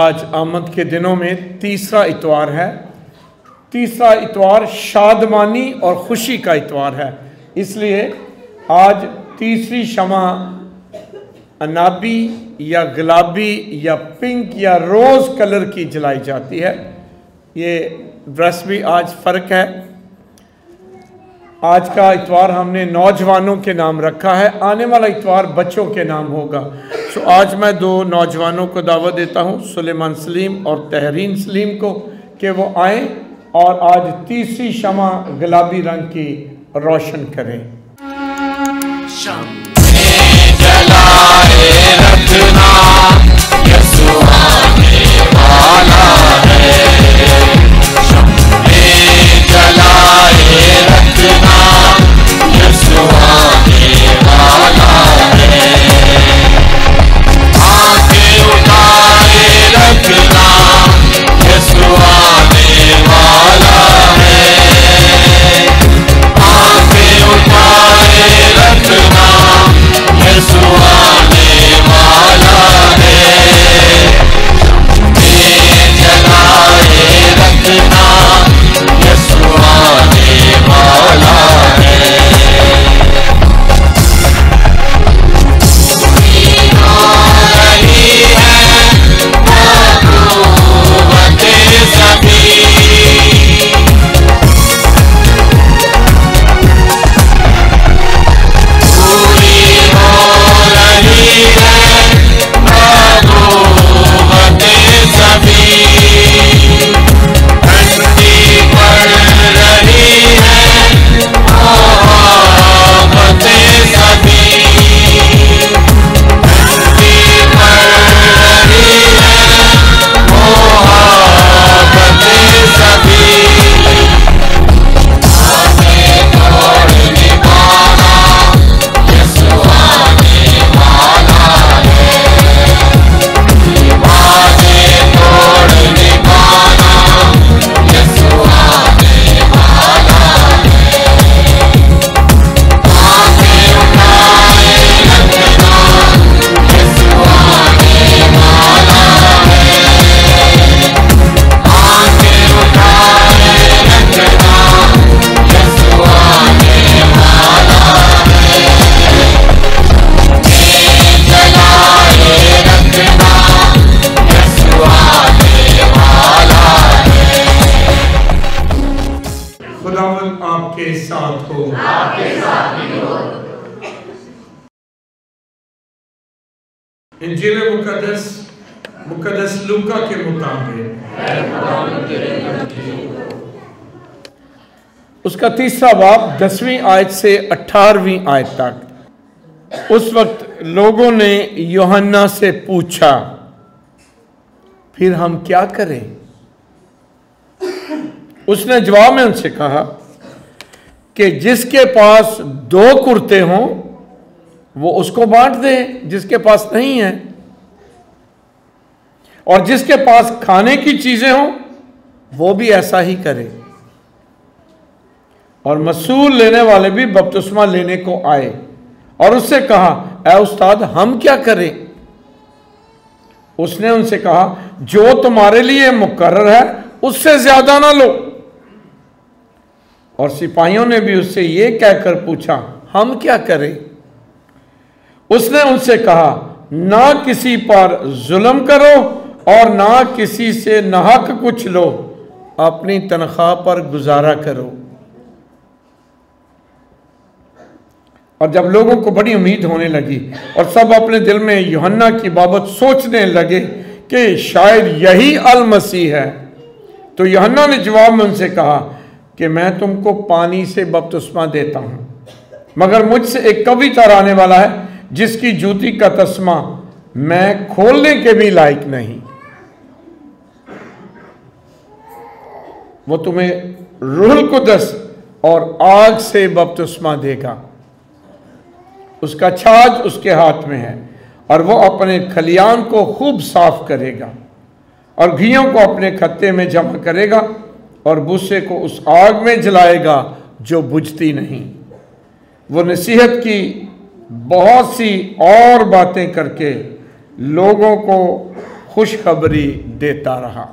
आज आमद के दिनों में तीसरा इतवार है। तीसरा इतवार शादमानी और खुशी का इतवार है। इसलिए आज तीसरी शमा अनाबी या गुलाबी या पिंक या रोज़ कलर की जलाई जाती है। ये ड्रेस भी आज फ़र्क है। आज का इतवार हमने नौजवानों के नाम रखा है, आने वाला इतवार बच्चों के नाम होगा। सो आज मैं दो नौजवानों को दावत देता हूँ, सुलेमान सलीम और तहरीन सलीम को, कि वो आए और आज तीसरी शमा गुलाबी रंग की रोशन करें। रखना उसका तीसरा बाब दसवीं आयत से अठारहवीं आयत तक। उस वक्त लोगों ने योहन्ना से पूछा, फिर हम क्या करें? उसने जवाब में उनसे कहा कि, जिसके पास दो कुर्ते हों, वो उसको बांट दे, जिसके पास नहीं है। और जिसके पास खाने की चीज़ें हों, वो भी ऐसा ही करे। और मसूल लेने वाले भी बपतिस्मा लेने को आए और उससे कहा ए उस्ताद, हम क्या करें? उसने उनसे कहा, जो तुम्हारे लिए मुकर्र है, उससे ज़्यादा ना लो। और सिपाहियों ने भी उससे ये कहकर पूछा, हम क्या करें? उसने उनसे कहा, ना किसी पर जुल्म करो और ना किसी से नाहक कुछ लो, अपनी तनख्वाह पर गुजारा करो। और जब लोगों को बड़ी उम्मीद होने लगी और सब अपने दिल में यूहन्ना की बाबत सोचने लगे कि शायद यही अल मसीह है तो यूहन्ना ने जवाब में उनसे कहा कि मैं तुमको पानी से बपतिस्मा देता हूँ, मगर मुझसे एक कविता आने वाला है जिसकी जूती का तस्मा मैं खोलने के भी लायक नहीं। वो तुम्हें रूहुल कुदस और आग से बपतिस्मा देगा। उसका छाज उसके हाथ में है और वो अपने खलियान को खूब साफ़ करेगा और घियों को अपने खत्ते में जमा करेगा और भूसे को उस आग में जलाएगा जो बुझती नहीं। वो नसीहत की बहुत सी और बातें करके लोगों को खुशखबरी देता रहा।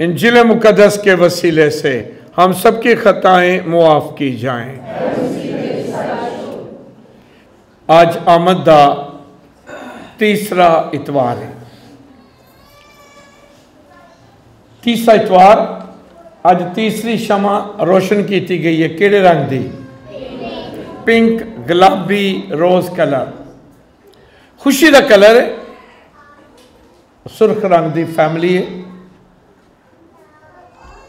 इंजिल मुकदस के वसीले से हम सबकी खताएँ मुआफ़ की जाएँ। आज आमदा तीसरा इतवार है। तीसरा इतवार, आज तीसरी शमा रोशन की थी गई है। केड़े रंग दी? पिंक, गुलाबी, रोज़ कलर। खुशी का कलर है। सुर्ख रंग की फैमिली है।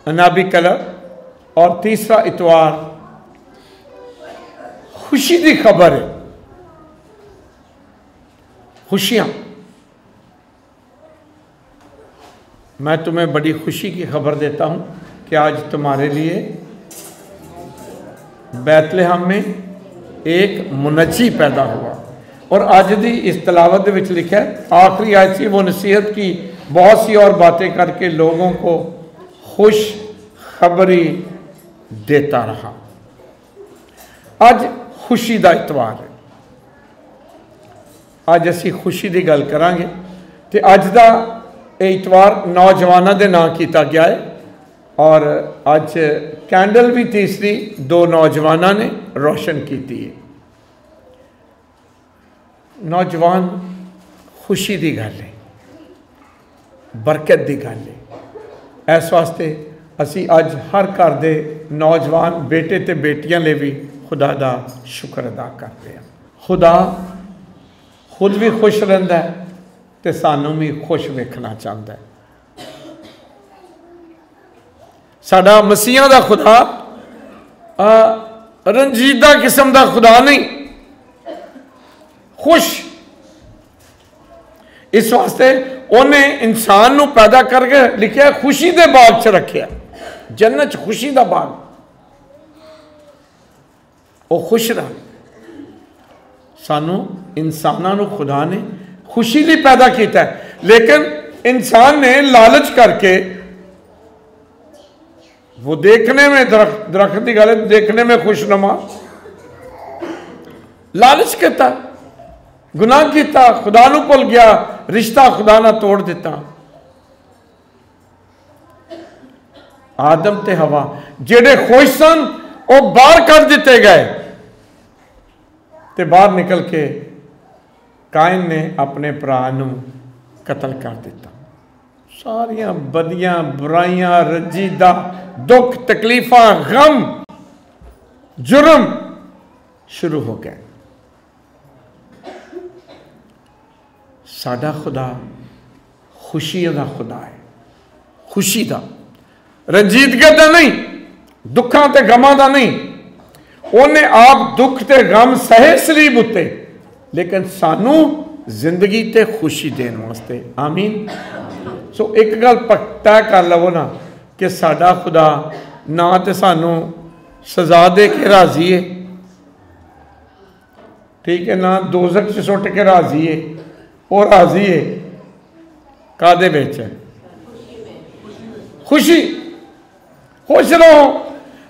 अनाबी कलर। और तीसरा इतवार। खुशी की खबर है। खुशियाँ। मैं तुम्हें बड़ी खुशी की खबर देता हूँ कि आज तुम्हारे लिए बैतलहम में एक मुनची पैदा हुआ। और अज की इस तलावत लिखा है, आखिरी आज से वो नसीहत की बहुत सी और बातें करके लोगों को खुश खबरी देता रहा ਅੱਜ ਖੁਸ਼ੀ ਦਾ ਇਤਵਾਰ ਹੈ ਅੱਜ ਅਸੀਂ ਖੁਸ਼ੀ ਦੀ ਗੱਲ ਕਰਾਂਗੇ ਤੇ ਅੱਜ ਦਾ ਇਹ ਇਤਵਾਰ ਨੌਜਵਾਨਾਂ ਦੇ ਨਾਂ ਕੀਤਾ ਗਿਆ ਹੈ ਔਰ ਅੱਜ ਕੈਂਡਲ ਵੀ ਤੀਸਰੀ ਦੋ ਨੌਜਵਾਨਾਂ ਨੇ ਰੋਸ਼ਨ ਕੀਤੀ ਹੈ ਨੌਜਵਾਨ ਖੁਸ਼ੀ ਦੀ ਗੱਲ ਹੈ ਬਰਕਤ ਦੀ ਗੱਲ ਹੈ ਇਸ ਵਾਸਤੇ ਅਸੀਂ ਅੱਜ ਹਰ ਘਰ ਦੇ ਨੌਜਵਾਨ ਬੇਟੇ ਤੇ ਬੇਟੀਆਂ ਲਈ ਵੀ ਖੁਦਾ ਦਾ ਸ਼ੁਕਰ ਅਦਾ ਕਰਦੇ ਹਾਂ ਖੁਦਾ ਖੁਦ ਵੀ ਖੁਸ਼ ਰਹਿੰਦਾ ਹੈ ਤੇ ਸਾਨੂੰ ਵੀ ਖੁਸ਼ ਵੇਖਣਾ ਚਾਹੁੰਦਾ ਹੈ ਸਾਡਾ ਮਸੀਹਾਂ ਦਾ ਖੁਦਾ ਅ, ਰੰਜੀਦਾ ਕਿਸਮ ਦਾ ਖੁਦਾ ਨਹੀਂ ਖੁਸ਼ ਇਸ ਵਾਸਤੇ ਉਹਨੇ ਇਨਸਾਨ ਨੂੰ ਪੈਦਾ ਕਰਕੇ ਲਿਖਿਆ ਖੁਸ਼ੀ ਦੇ ਬਾਗ 'ਚ ਰੱਖਿਆ ਜੰਨਤ 'ਚ ਖੁਸ਼ੀ ਦਾ ਬਾਗ ਉਹ ਖੁਸ਼ ਰਹਿ ਸਾਨੂੰ ਇਨਸਾਨਾਂ ਨੂੰ ਖੁਦਾ ਨੇ ਖੁਸ਼ੀ ਲਈ ਪੈਦਾ ਕੀਤਾ ਹੈ ਲੇਕਿਨ इंसान ने लालच करके वो देखने में दरख्त दरख्त की गल है, देखने में खुशनुमा लालच किया गुनाह किया खुदा ਨੂੰ ਭੁੱਲ ਗਿਆ ਰਿਸ਼ਤਾ ਖੁਦਾ ਨਾਲ ਤੋੜ ਆਦਮ ਤੇ ਹਵਾ, ਜਿਹੜੇ ਖੁਸ਼ ਸਨ, ਉਹ ਬਾਹਰ ਕੱਢ ਦਿੱਤੇ ਗਏ। ਤੇ ਬਾਹਰ ਨਿਕਲ ਕੇ ਕਾਇਨ ਨੇ ਆਪਣੇ ਭਰਾ ਨੂੰ ਕਤਲ ਕਰ ਦਿੱਤਾ। ਸਾਰੀਆਂ ਬਦੀਆਂ ਬੁਰਾਈਆਂ ਰੰਜੀਦਾ ਦੁੱਖ, ਤਕਲੀਫਾਂ, ਗਮ, ਜੁਰਮ ਸ਼ੁਰੂ ਹੋ ਗਏ। ਸਾਡਾ ਖੁਦਾ ਖੁਸ਼ੀ ਦਾ ਖੁਦਾ ਹੈ, ਖੁਸ਼ੀ ਦਾ। ਰੰਜੀਦਗੀ ਦਾ ਨਹੀਂ, ਦੁੱਖਾਂ ਤੇ ਗਮਾਂ ਦਾ ਨਹੀਂ। ਉਹਨੇ ਆਪ ਦੁੱਖ ਤੇ ਗਮ ਸਹੇ ਸਲੀਬ ਉੱਤੇ, ਲੇਕਿਨ ਸਾਨੂੰ ਜ਼ਿੰਦਗੀ ਤੇ ਖੁਸ਼ੀ ਦੇਣ ਵਾਸਤੇ। ਆਮੀਨ। ਸੋ ਇੱਕ ਗੱਲ ਪੱਕਾ ਕਰ ਲਵੋ ਨਾ ਕਿ ਸਾਡਾ ਖੁਦਾ ਨਾ ਤੇ ਸਾਨੂੰ ਸਜ਼ਾ ਦੇ ਕੇ ਰਾਜ਼ੀ ਹੈ ਠੀਕ ਹੈ, ਨਾ ਦੋਜ਼ਖ ਚ ਸੁੱਟ ਕੇ ਰਾਜ਼ੀ ਹੈ ਉਹ ਰਾਜ਼ੀ ਹੈ ਕਾਦੇ ਵਿੱਚ? ਖੁਸ਼ੀ खुश रहो।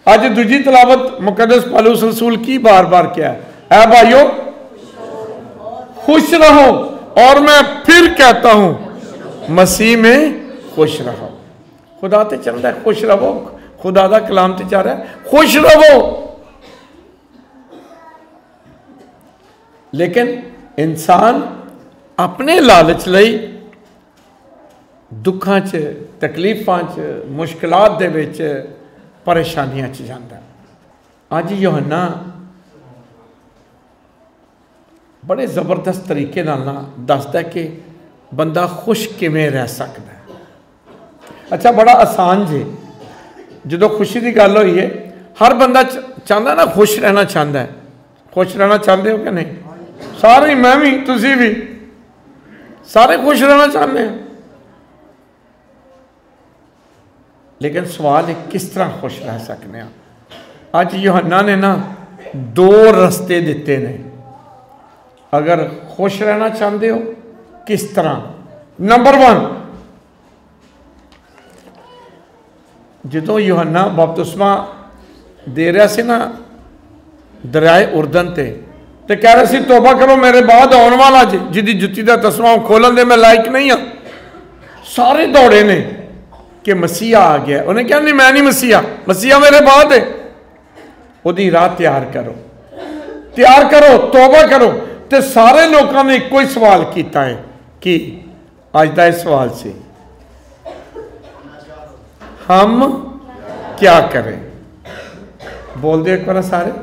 अज दूजी तलावत मुकदस पालू रसूल की बार बार क्या है? भाईओ खुश रहो। और मैं फिर कहता हूँ, मसीह में खुश रहो। खुदा तो चल रहा है, खुश रहो। खुदा का कलाम तो चल रहा है, खुश रहो। लेकिन इंसान अपने लालच ਲਈ ਦੁੱਖਾਂ 'ਚ, ਤਕਲੀਫਾਂ 'ਚ ਮੁਸ਼ਕਲਾਂ ਦੇ ਵਿੱਚ ਪਰੇਸ਼ਾਨੀਆਂ 'ਚ ਜਾਂਦਾ। ਅੱਜ ਯੋਹੰਨਾ ਬੜੇ ਜ਼ਬਰਦਸਤ ਤਰੀਕੇ ਨਾਲ ਨਾ ਦੱਸਦਾ ਕਿ ਬੰਦਾ ਖੁਸ਼ ਕਿਵੇਂ ਰਹਿ ਸਕਦਾ ਅੱਛਾ, ਬੜਾ ਆਸਾਨ ਜੇ। ਜਦੋਂ ਖੁਸ਼ੀ ਦੀ ਗੱਲ ਹੋਈ ਹੈ ਹਰ ਬੰਦਾ ਚ- ਚਾਹੁੰਦਾ ਨਾ ਖੁਸ਼ ਰਹਿਣਾ ਚਾਹੁੰਦਾ ਹੈ। ਖੁਸ਼ ਰਹਿਣਾ ਚਾਹੁੰਦੇ ਹੋ ਕਿ ਨਹੀਂ? ਸਾਰੇ ਮੈਂ ਵੀ, ਤੁਸੀਂ ਵੀ। ਸਾਰੇ ਖੁਸ਼ ਰਹਿਣਾ ਚਾਹੁੰਦੇ ਹੋ। ਲੇਕਿਨ ਸਵਾਲ ਹੈ ਕਿਸ ਤਰ੍ਹਾਂ ਖੁਸ਼ ਰਹਿ ਸਕਨੇ ਆ ਅੱਜ ਯੋਹੰਨਾ ਨੇ ਨਾ ਦੋ ਰਸਤੇ ਦਿੱਤੇ ਨੇ। ਅਗਰ ਖੁਸ਼ ਰਹਿਣਾ ਚਾਹੁੰਦੇ ਹੋ, ਕਿਸ ਤਰ੍ਹਾਂ? ਨੰਬਰ 1 ਜਦੋਂ ਯੋਹੰਨਾ ਬਪਤਿਸਮਾ ਦੇ ਰਿਹਾ ਸੀ ਨਾ ਦਰਿਆਏ ਉਰਦਨ ਤੇ ਤੇ ਕਹਿ ਰਹੇ ਸੀ, ਤੋਬਾ ਕਰੋ, ਮੇਰੇ ਬਾਅਦ ਆਉਣ ਵਾਲਾ ਜੀ, ਜਿਹਦੀ ਜੁੱਤੀ ਦਾ ਤਸਮਾ ਖੋਲਣ ਦੇ ਮੈਂ ਲਾਇਕ ਨਹੀਂ ਆ ਸਾਰੇ ਦੌੜੇ ਨੇ। ਕਿ ਮਸੀਹਾ ਆ ਗਿਆ ਉਹਨੇ ਕਿਹਾ ਨਹੀਂ ਮੈਂ ਨਹੀਂ ਮਸੀਹਾ ਮਸੀਹਾ ਮੇਰੇ ਬਾਅਦ ਹੈ ਉਹਦੀ ਰਾਹ ਤਿਆਰ ਕਰੋ ਤਿਆਰ ਕਰੋ ਤੋਬਾ ਕਰੋ ਤੇ ਸਾਰੇ ਲੋਕਾਂ ਨੇ ਇੱਕੋ ਹੀ ਸਵਾਲ ਕੀਤਾ ਹੈ ਕਿ ਅੱਜ ਦਾ ਇਹ ਸਵਾਲ ਸੀ ਹਮ क्या करें बोल दो एक बार सारे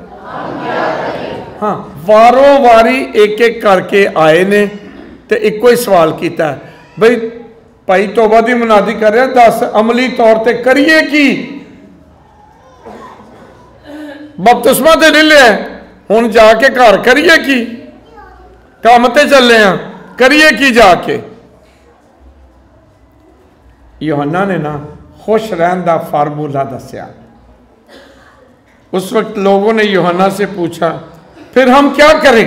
ਹਾਂ ਵਾਰੋ ਵਾਰੀ ਇੱਕ ਇੱਕ ਕਰਕੇ ਆਏ ਨੇ ਤੇ ਇੱਕੋ ਹੀ ਸਵਾਲ ਕੀਤਾ ਬਈ ਭਾਈ ਤੋਬਾ ਦੀ ਮੁਨਾਦੀ ਕਰ ਰਿਹਾ ਦੱਸ ਅਮਲੀ ਤੌਰ ਤੇ ਕਰੀਏ ਕੀ ਬਪਤਿਸਮਾ ਤੇ ਲੈ ਲਿਆ ਹੁਣ ਜਾ ਕੇ ਘਰ ਕਰੀਏ ਕੀ ਕੰਮ ਤੇ ਚੱਲੇ ਆ ਕਰੀਏ ਕੀ ਜਾ ਕੇ ਯੋਹੰਨਾ ਨੇ ਨਾ खुश रहने का फार्मूला दसिया उस वक्त लोगों ने यूहन्ना से पूछा फिर हम क्या करें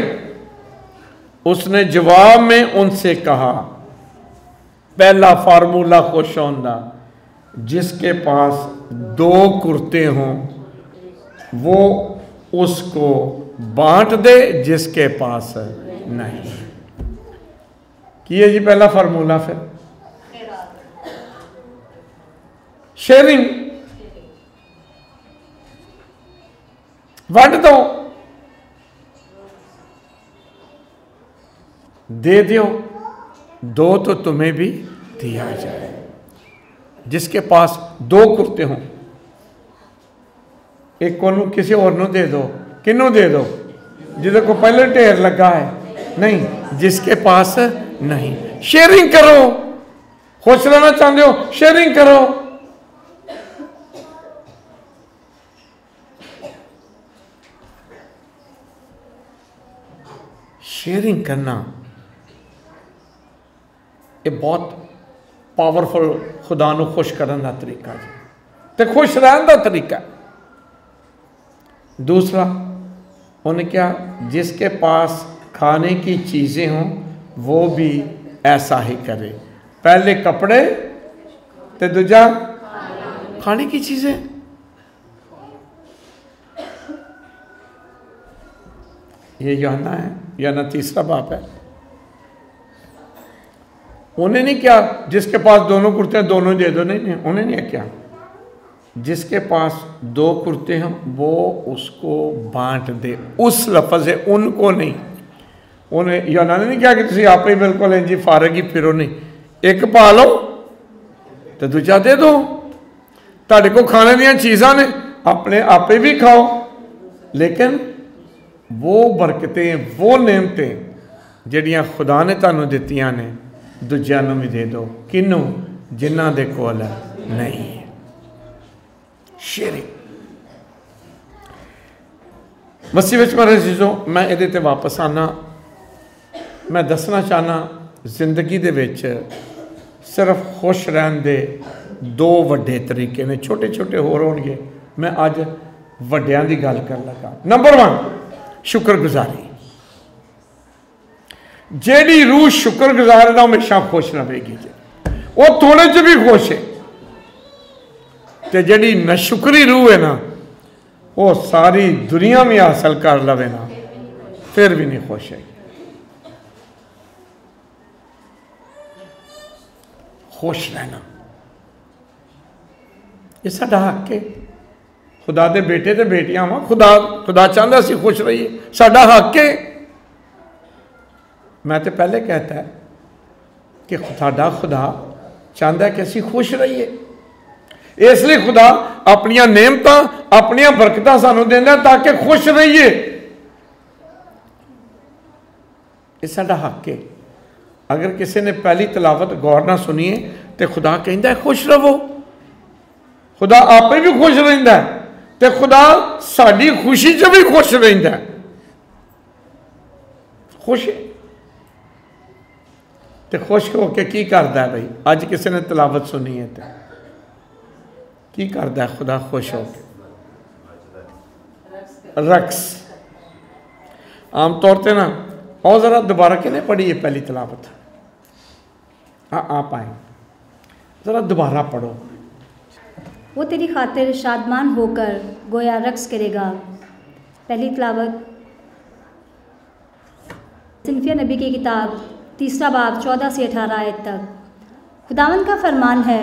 उसने जवाब में उनसे कहा पहला फार्मूला खुश होना, जिसके पास दो कुर्ते हों, वो उसको बांट दे जिसके पास नहीं। की है जी पहला फार्मूला फिर? शेयरिंग वट दो। दे दियो। दो तो तुम्हें भी दिया जाए। जिसके पास दो कुर्ते हों, एक को किसी और दे दो किनों दे दो जिसे को पहले ढेर लगा है। नहीं, जिसके पास नहीं। शेयरिंग करो। खुश रहना चाहते हो शेयरिंग करो। शेयरिंग करना ਇਹ ਬਹੁਤ ਪਾਵਰਫੁਲ ਖੁਦਾ ਨੂੰ ਖੁਸ਼ ਕਰਨ ਦਾ ਤਰੀਕਾ ਜੀ ਤੇ ਖੁਸ਼ ਰਹਿਣ ਦਾ ਤਰੀਕਾ दूसरा उन्होंने क्या जिसके पास खाने की चीज़ें हों वो भी ऐसा ही करे पहले कपड़े तो दूजा खाने की चीज़ें ये योहना है योहना तीसरा बाप है उन्हें नहीं क्या जिसके पास दोनों कुर्ते हैं दोनों दे दो नहीं नहीं उन्हें नहीं क्या जिसके पास दो कुर्ते हैं वो उसको बांट दे उस लफज है उनको नहीं उन्हें योना ने नहीं क्या कि तुम आप ही बिल्कुल इंज ही फारग ही फिरो नहीं एक पा लो तो दूजा दे दो ਤੁਹਾਡੇ ਕੋਲ ਖਾਣੇ ਦੀਆਂ ਚੀਜ਼ਾਂ ਨੇ ਆਪਣੇ ਆਪੇ ਵੀ ਖਾਓ ਲੇਕਿਨ ਉਹ ਬਰਕਤਾਂ ਉਹ ਨਿਮਤੇ ਜਿਹੜੀਆਂ ਖੁਦਾ ਨੇ ਤੁਹਾਨੂੰ ਦਿੱਤੀਆਂ ਨੇ ਦੂਜਿਆਂ ਨੂੰ ਵੀ ਦੇ ਦਿਓ ਕਿਨੂੰ ਜਿਨ੍ਹਾਂ ਦੇ ਕੋਲ ਨਹੀਂ। ਸ਼ੇਅਰਿੰਗ ਮਸੀਹ ਵਿੱਚ ਮਹਾਰਾਜ ਜੀਜੋ, ਮੈਂ ਇਹਦੇ ਤੇ ਵਾਪਸ ਆਣਾ ਮੈਂ ਦੱਸਣਾ ਚਾਹਨਾ, ਜ਼ਿੰਦਗੀ ਦੇ ਵਿੱਚ ਸਿਰਫ ਖੁਸ਼ ਰਹਿਣ ਦੇ ਦੋ ਵੱਡੇ ਤਰੀਕੇ ਨੇ। ਛੋਟੇ ਛੋਟੇ ਹੋਰ ਹੋਣਗੇ। ਮੈਂ ਅੱਜ ਵੱਡਿਆਂ ਦੀ ਗੱਲ ਕਰਨ ਲੱਗਾ। ਨੰਬਰ 1 ਸ਼ੁਕਰਗੁਜ਼ਾਰੀ। ਜਿਹੜੀ ਰੂਹ ਸ਼ੁਕਰਗੁਜ਼ਾਰ ਨਾ ਹਮੇਸ਼ਾ ਖੁਸ਼ ਰਹੇਗੀ ਜੀ ਉਹ ਥੋੜੇ ਚ ਵੀ ਖੁਸ਼ ਹੈ ਤੇ ਜਿਹੜੀ ਨਸ਼ੁਕਰੀ ਰੂਹ ਹੈ ਨਾ ਉਹ ਸਾਰੀ ਦੁਨੀਆ ਵੀ ਹਾਸਲ ਕਰ ਲਵੇ ਨਾ ਫਿਰ ਵੀ ਨਹੀਂ ਖੁਸ਼ ਹੈ ਖੁਸ਼ ਰਹਿਣਾ ਇਹ ਸਾਡਾ ਹੱਕ ਹੈ ਖੁਦਾ ਦੇ ਬੇਟੇ ਤੇ ਬੇਟੀਆਂ ਵਾ ਖੁਦਾ ਖੁਦਾ ਚਾਹੁੰਦਾ ਅਸੀਂ ਖੁਸ਼ ਰਹੀਏ ਸਾਡਾ ਹੱਕ ਹੈ मैं तो पहले कहता है कि साढ़ा खुदा चाहता है कि असी खुश रहिए। इसलिए खुदा अपन नियमत अपन बरकत सू देना ताकि खुश रहिए। ये हक है। अगर किसी ने पहली तलावत गौर ना सुनीए तो खुदा कहता खुश रहो खुदा आप भी खुश रहा है तो खुदा सा खुशी च भी खुश रहा है। खुश है। ਤੇ ਖੁਸ਼ ਹੋ ਕੇ ਕੀ ਕਰਦਾ ਹੈ ਬਈ ਅੱਜ ਕਿਸੇ ਨੇ ਤਲਾਵਤ ਸੁਣੀ ਹੈ ਤੇ ਕੀ ਕਰਦਾ ਹੈ ਖੁਦਾ ਖੁਸ਼ ਹੋ ਕੇ ਰਕਸ ਆਮ ਤੌਰ ਤੇ ਨਾ और ज़रा दोबारा किने पढ़ी है पहली तलावत हाँ आप आए ज़रा दोबारा पढ़ो वो तेरी खातिर शादमान होकर गोया रक्स करेगा पहली तलावत सिनफिया नबी की किताब तीसरा बाब चौदह से अठारह आयत तक। खुदावन का फरमान है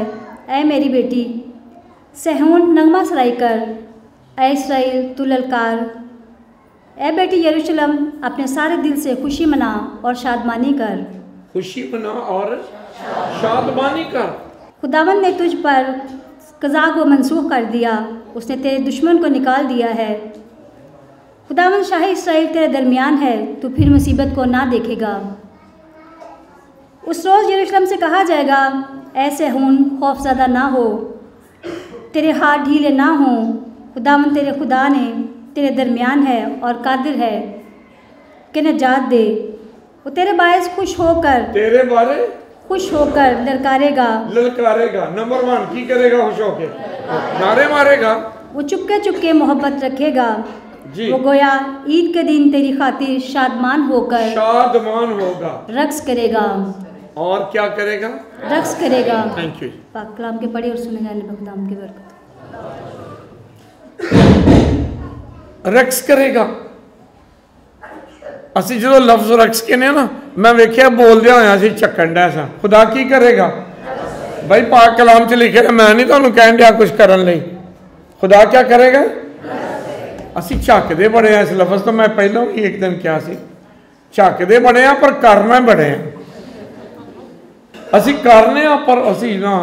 ऐ मेरी बेटी सहून नगमा सराई कर। ऐ इसराइल तू ललकार। ऐ बेटी यरूशलेम अपने सारे दिल से खुशी मना और शादमानी कर। खुशी मना और शादमानी कर। खुदावन ने तुझ पर कज़ा को मनसूख कर दिया। उसने तेरे दुश्मन को निकाल दिया है। खुदावन शाह इसराइल तेरे दरमियान है तू फिर मुसीबत को ना देखेगा। उस रोज़ यरूशलेम से कहा जाएगा ऐसे हून खौफज़दा ना हो। तेरे हाथ ढीले ना हों। खुदावन तेरे खुदा ने तेरे दरमियान है और कादिर है। कि नजात दे। वो तेरे बायस खुश होकर तेरे बारे? खुश होकर ललकारेगा। ललकारेगा। नंबर वन की करेगा खुश होके? नारे मारेगा। वो चुपके चुपके मोहब्बत रखेगा। जी। वो गोया ईद के दिन तेरी खातिर शादमान होकर शादमान होगा। रक्स करेगा। और क्या करेगा रक्स करेगा थैंक यू पाक कलाम के पढ़े और सुने जाने पर खुदाम की बरकत ਰਕਸ ਕਰੇਗਾ ਅਸੀਂ ਜਦੋਂ ਲਫ਼ਜ਼ ਰਕਸ ਕਹਿੰਦੇ ਆ ਨਾ ਮੈਂ ਵੇਖਿਆ ਬੋਲਦਿਆਂ ਹੋਇਆ ਸੀ ਚੱਕਣ ਡਿਆ ਸਾਂ ਖੁਦਾ ਕੀ ਕਰੇਗਾ ਭਾਈ ਪਾਕ ਕਲਾਮ 'ਚ ਲਿਖਿਆ ਮੈਂ ਨਹੀਂ ਤੁਹਾਨੂੰ ਕਹਿਣ ਡਿਆ ਕੁਝ ਕਰਨ ਲਈ ਖੁਦਾ ਕੀ ਕਰੇਗਾ ਅਸੀਂ ਝੱਕਦੇ ਬੜੇ ਆ ਇਸ ਲਫ਼ਜ਼ ਤੋਂ ਮੈਂ ਪਹਿਲਾਂ ਵੀ ਇੱਕ ਦਿਨ ਕਿਹਾ ਸੀ ਝੱਕਦੇ ਬੜੇ ਆ ਪਰ ਕਰਨਾ ਬੜੇ ਆ ਅਸੀਂ ਕਰਨੇ ਆ ਪਰ ਅਸੀਂ ਨਾ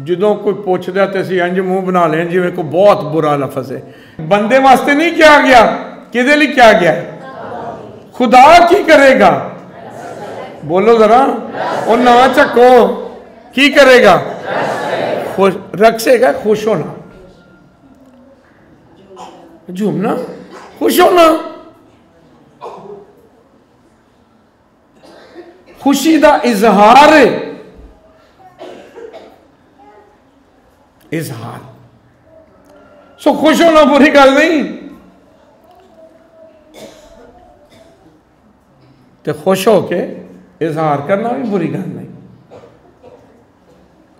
ਜਦੋਂ ਕੋਈ ਪੁੱਛਦਾ ਤੇ ਅਸੀਂ ਇੰਜ ਮੂੰਹ ਬਣਾ ਲੈਂ ਜਿਵੇਂ ਕੋਈ ਬਹੁਤ ਬੁਰਾ ਲਫ਼ਜ਼ ਹੈ ਬੰਦੇ ਵਾਸਤੇ ਨਹੀਂ ਕਿਹਾ ਗਿਆ ਕਿਹਦੇ ਲਈ ਕਿਹਾ ਗਿਆ ਹੈ? ਖੁਦਾ ਕੀ ਕਰੇਗਾ ਬੋਲੋ ਜ਼ਰਾ ਉਹ ਨਾ ਚੱਕੋ ਕੀ ਕਰੇਗਾ ਖੁਸ਼ ਰਖਸੇਗਾ ਖੁਸ਼ ਹੋਣਾ ਝੂਮਣਾ ਖੁਸ਼ ਹੋਣਾ ਖੁਸ਼ੀ ਦਾ ਇਜ਼ਹਾਰ इजहार सो खुश होना बुरी गल नहीं। तो खुश होके इजहार करना भी बुरी गल नहीं।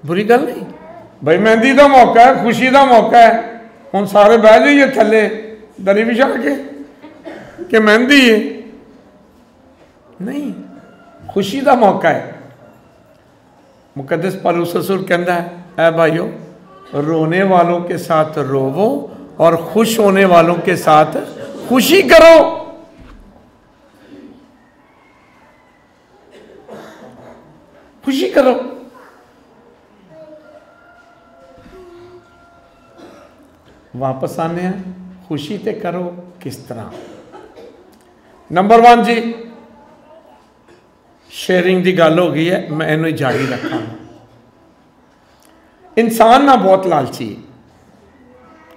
बुरी गल नहीं? भाई, मेहंदी का मौका है, खुशी का मौका है। हम सारे बह जाइए थले दरी बिछा के, कि मेहंदी है। नहीं, खुशी का मौका है। मुकदस पालू ससुर कहता है, ऐ भाइयों रोने वालों के साथ रोवो और खुश होने वालों के साथ खुशी करो। खुशी करो। वापस आने हैं। खुशी तो करो किस तरह? नंबर वन जी शेयरिंग की गल हो गई है, मैं इन जारी रखा ਇਨਸਾਨ ਨਾ ਬਹੁਤ ਲਾਲਚੀ ਹੈ।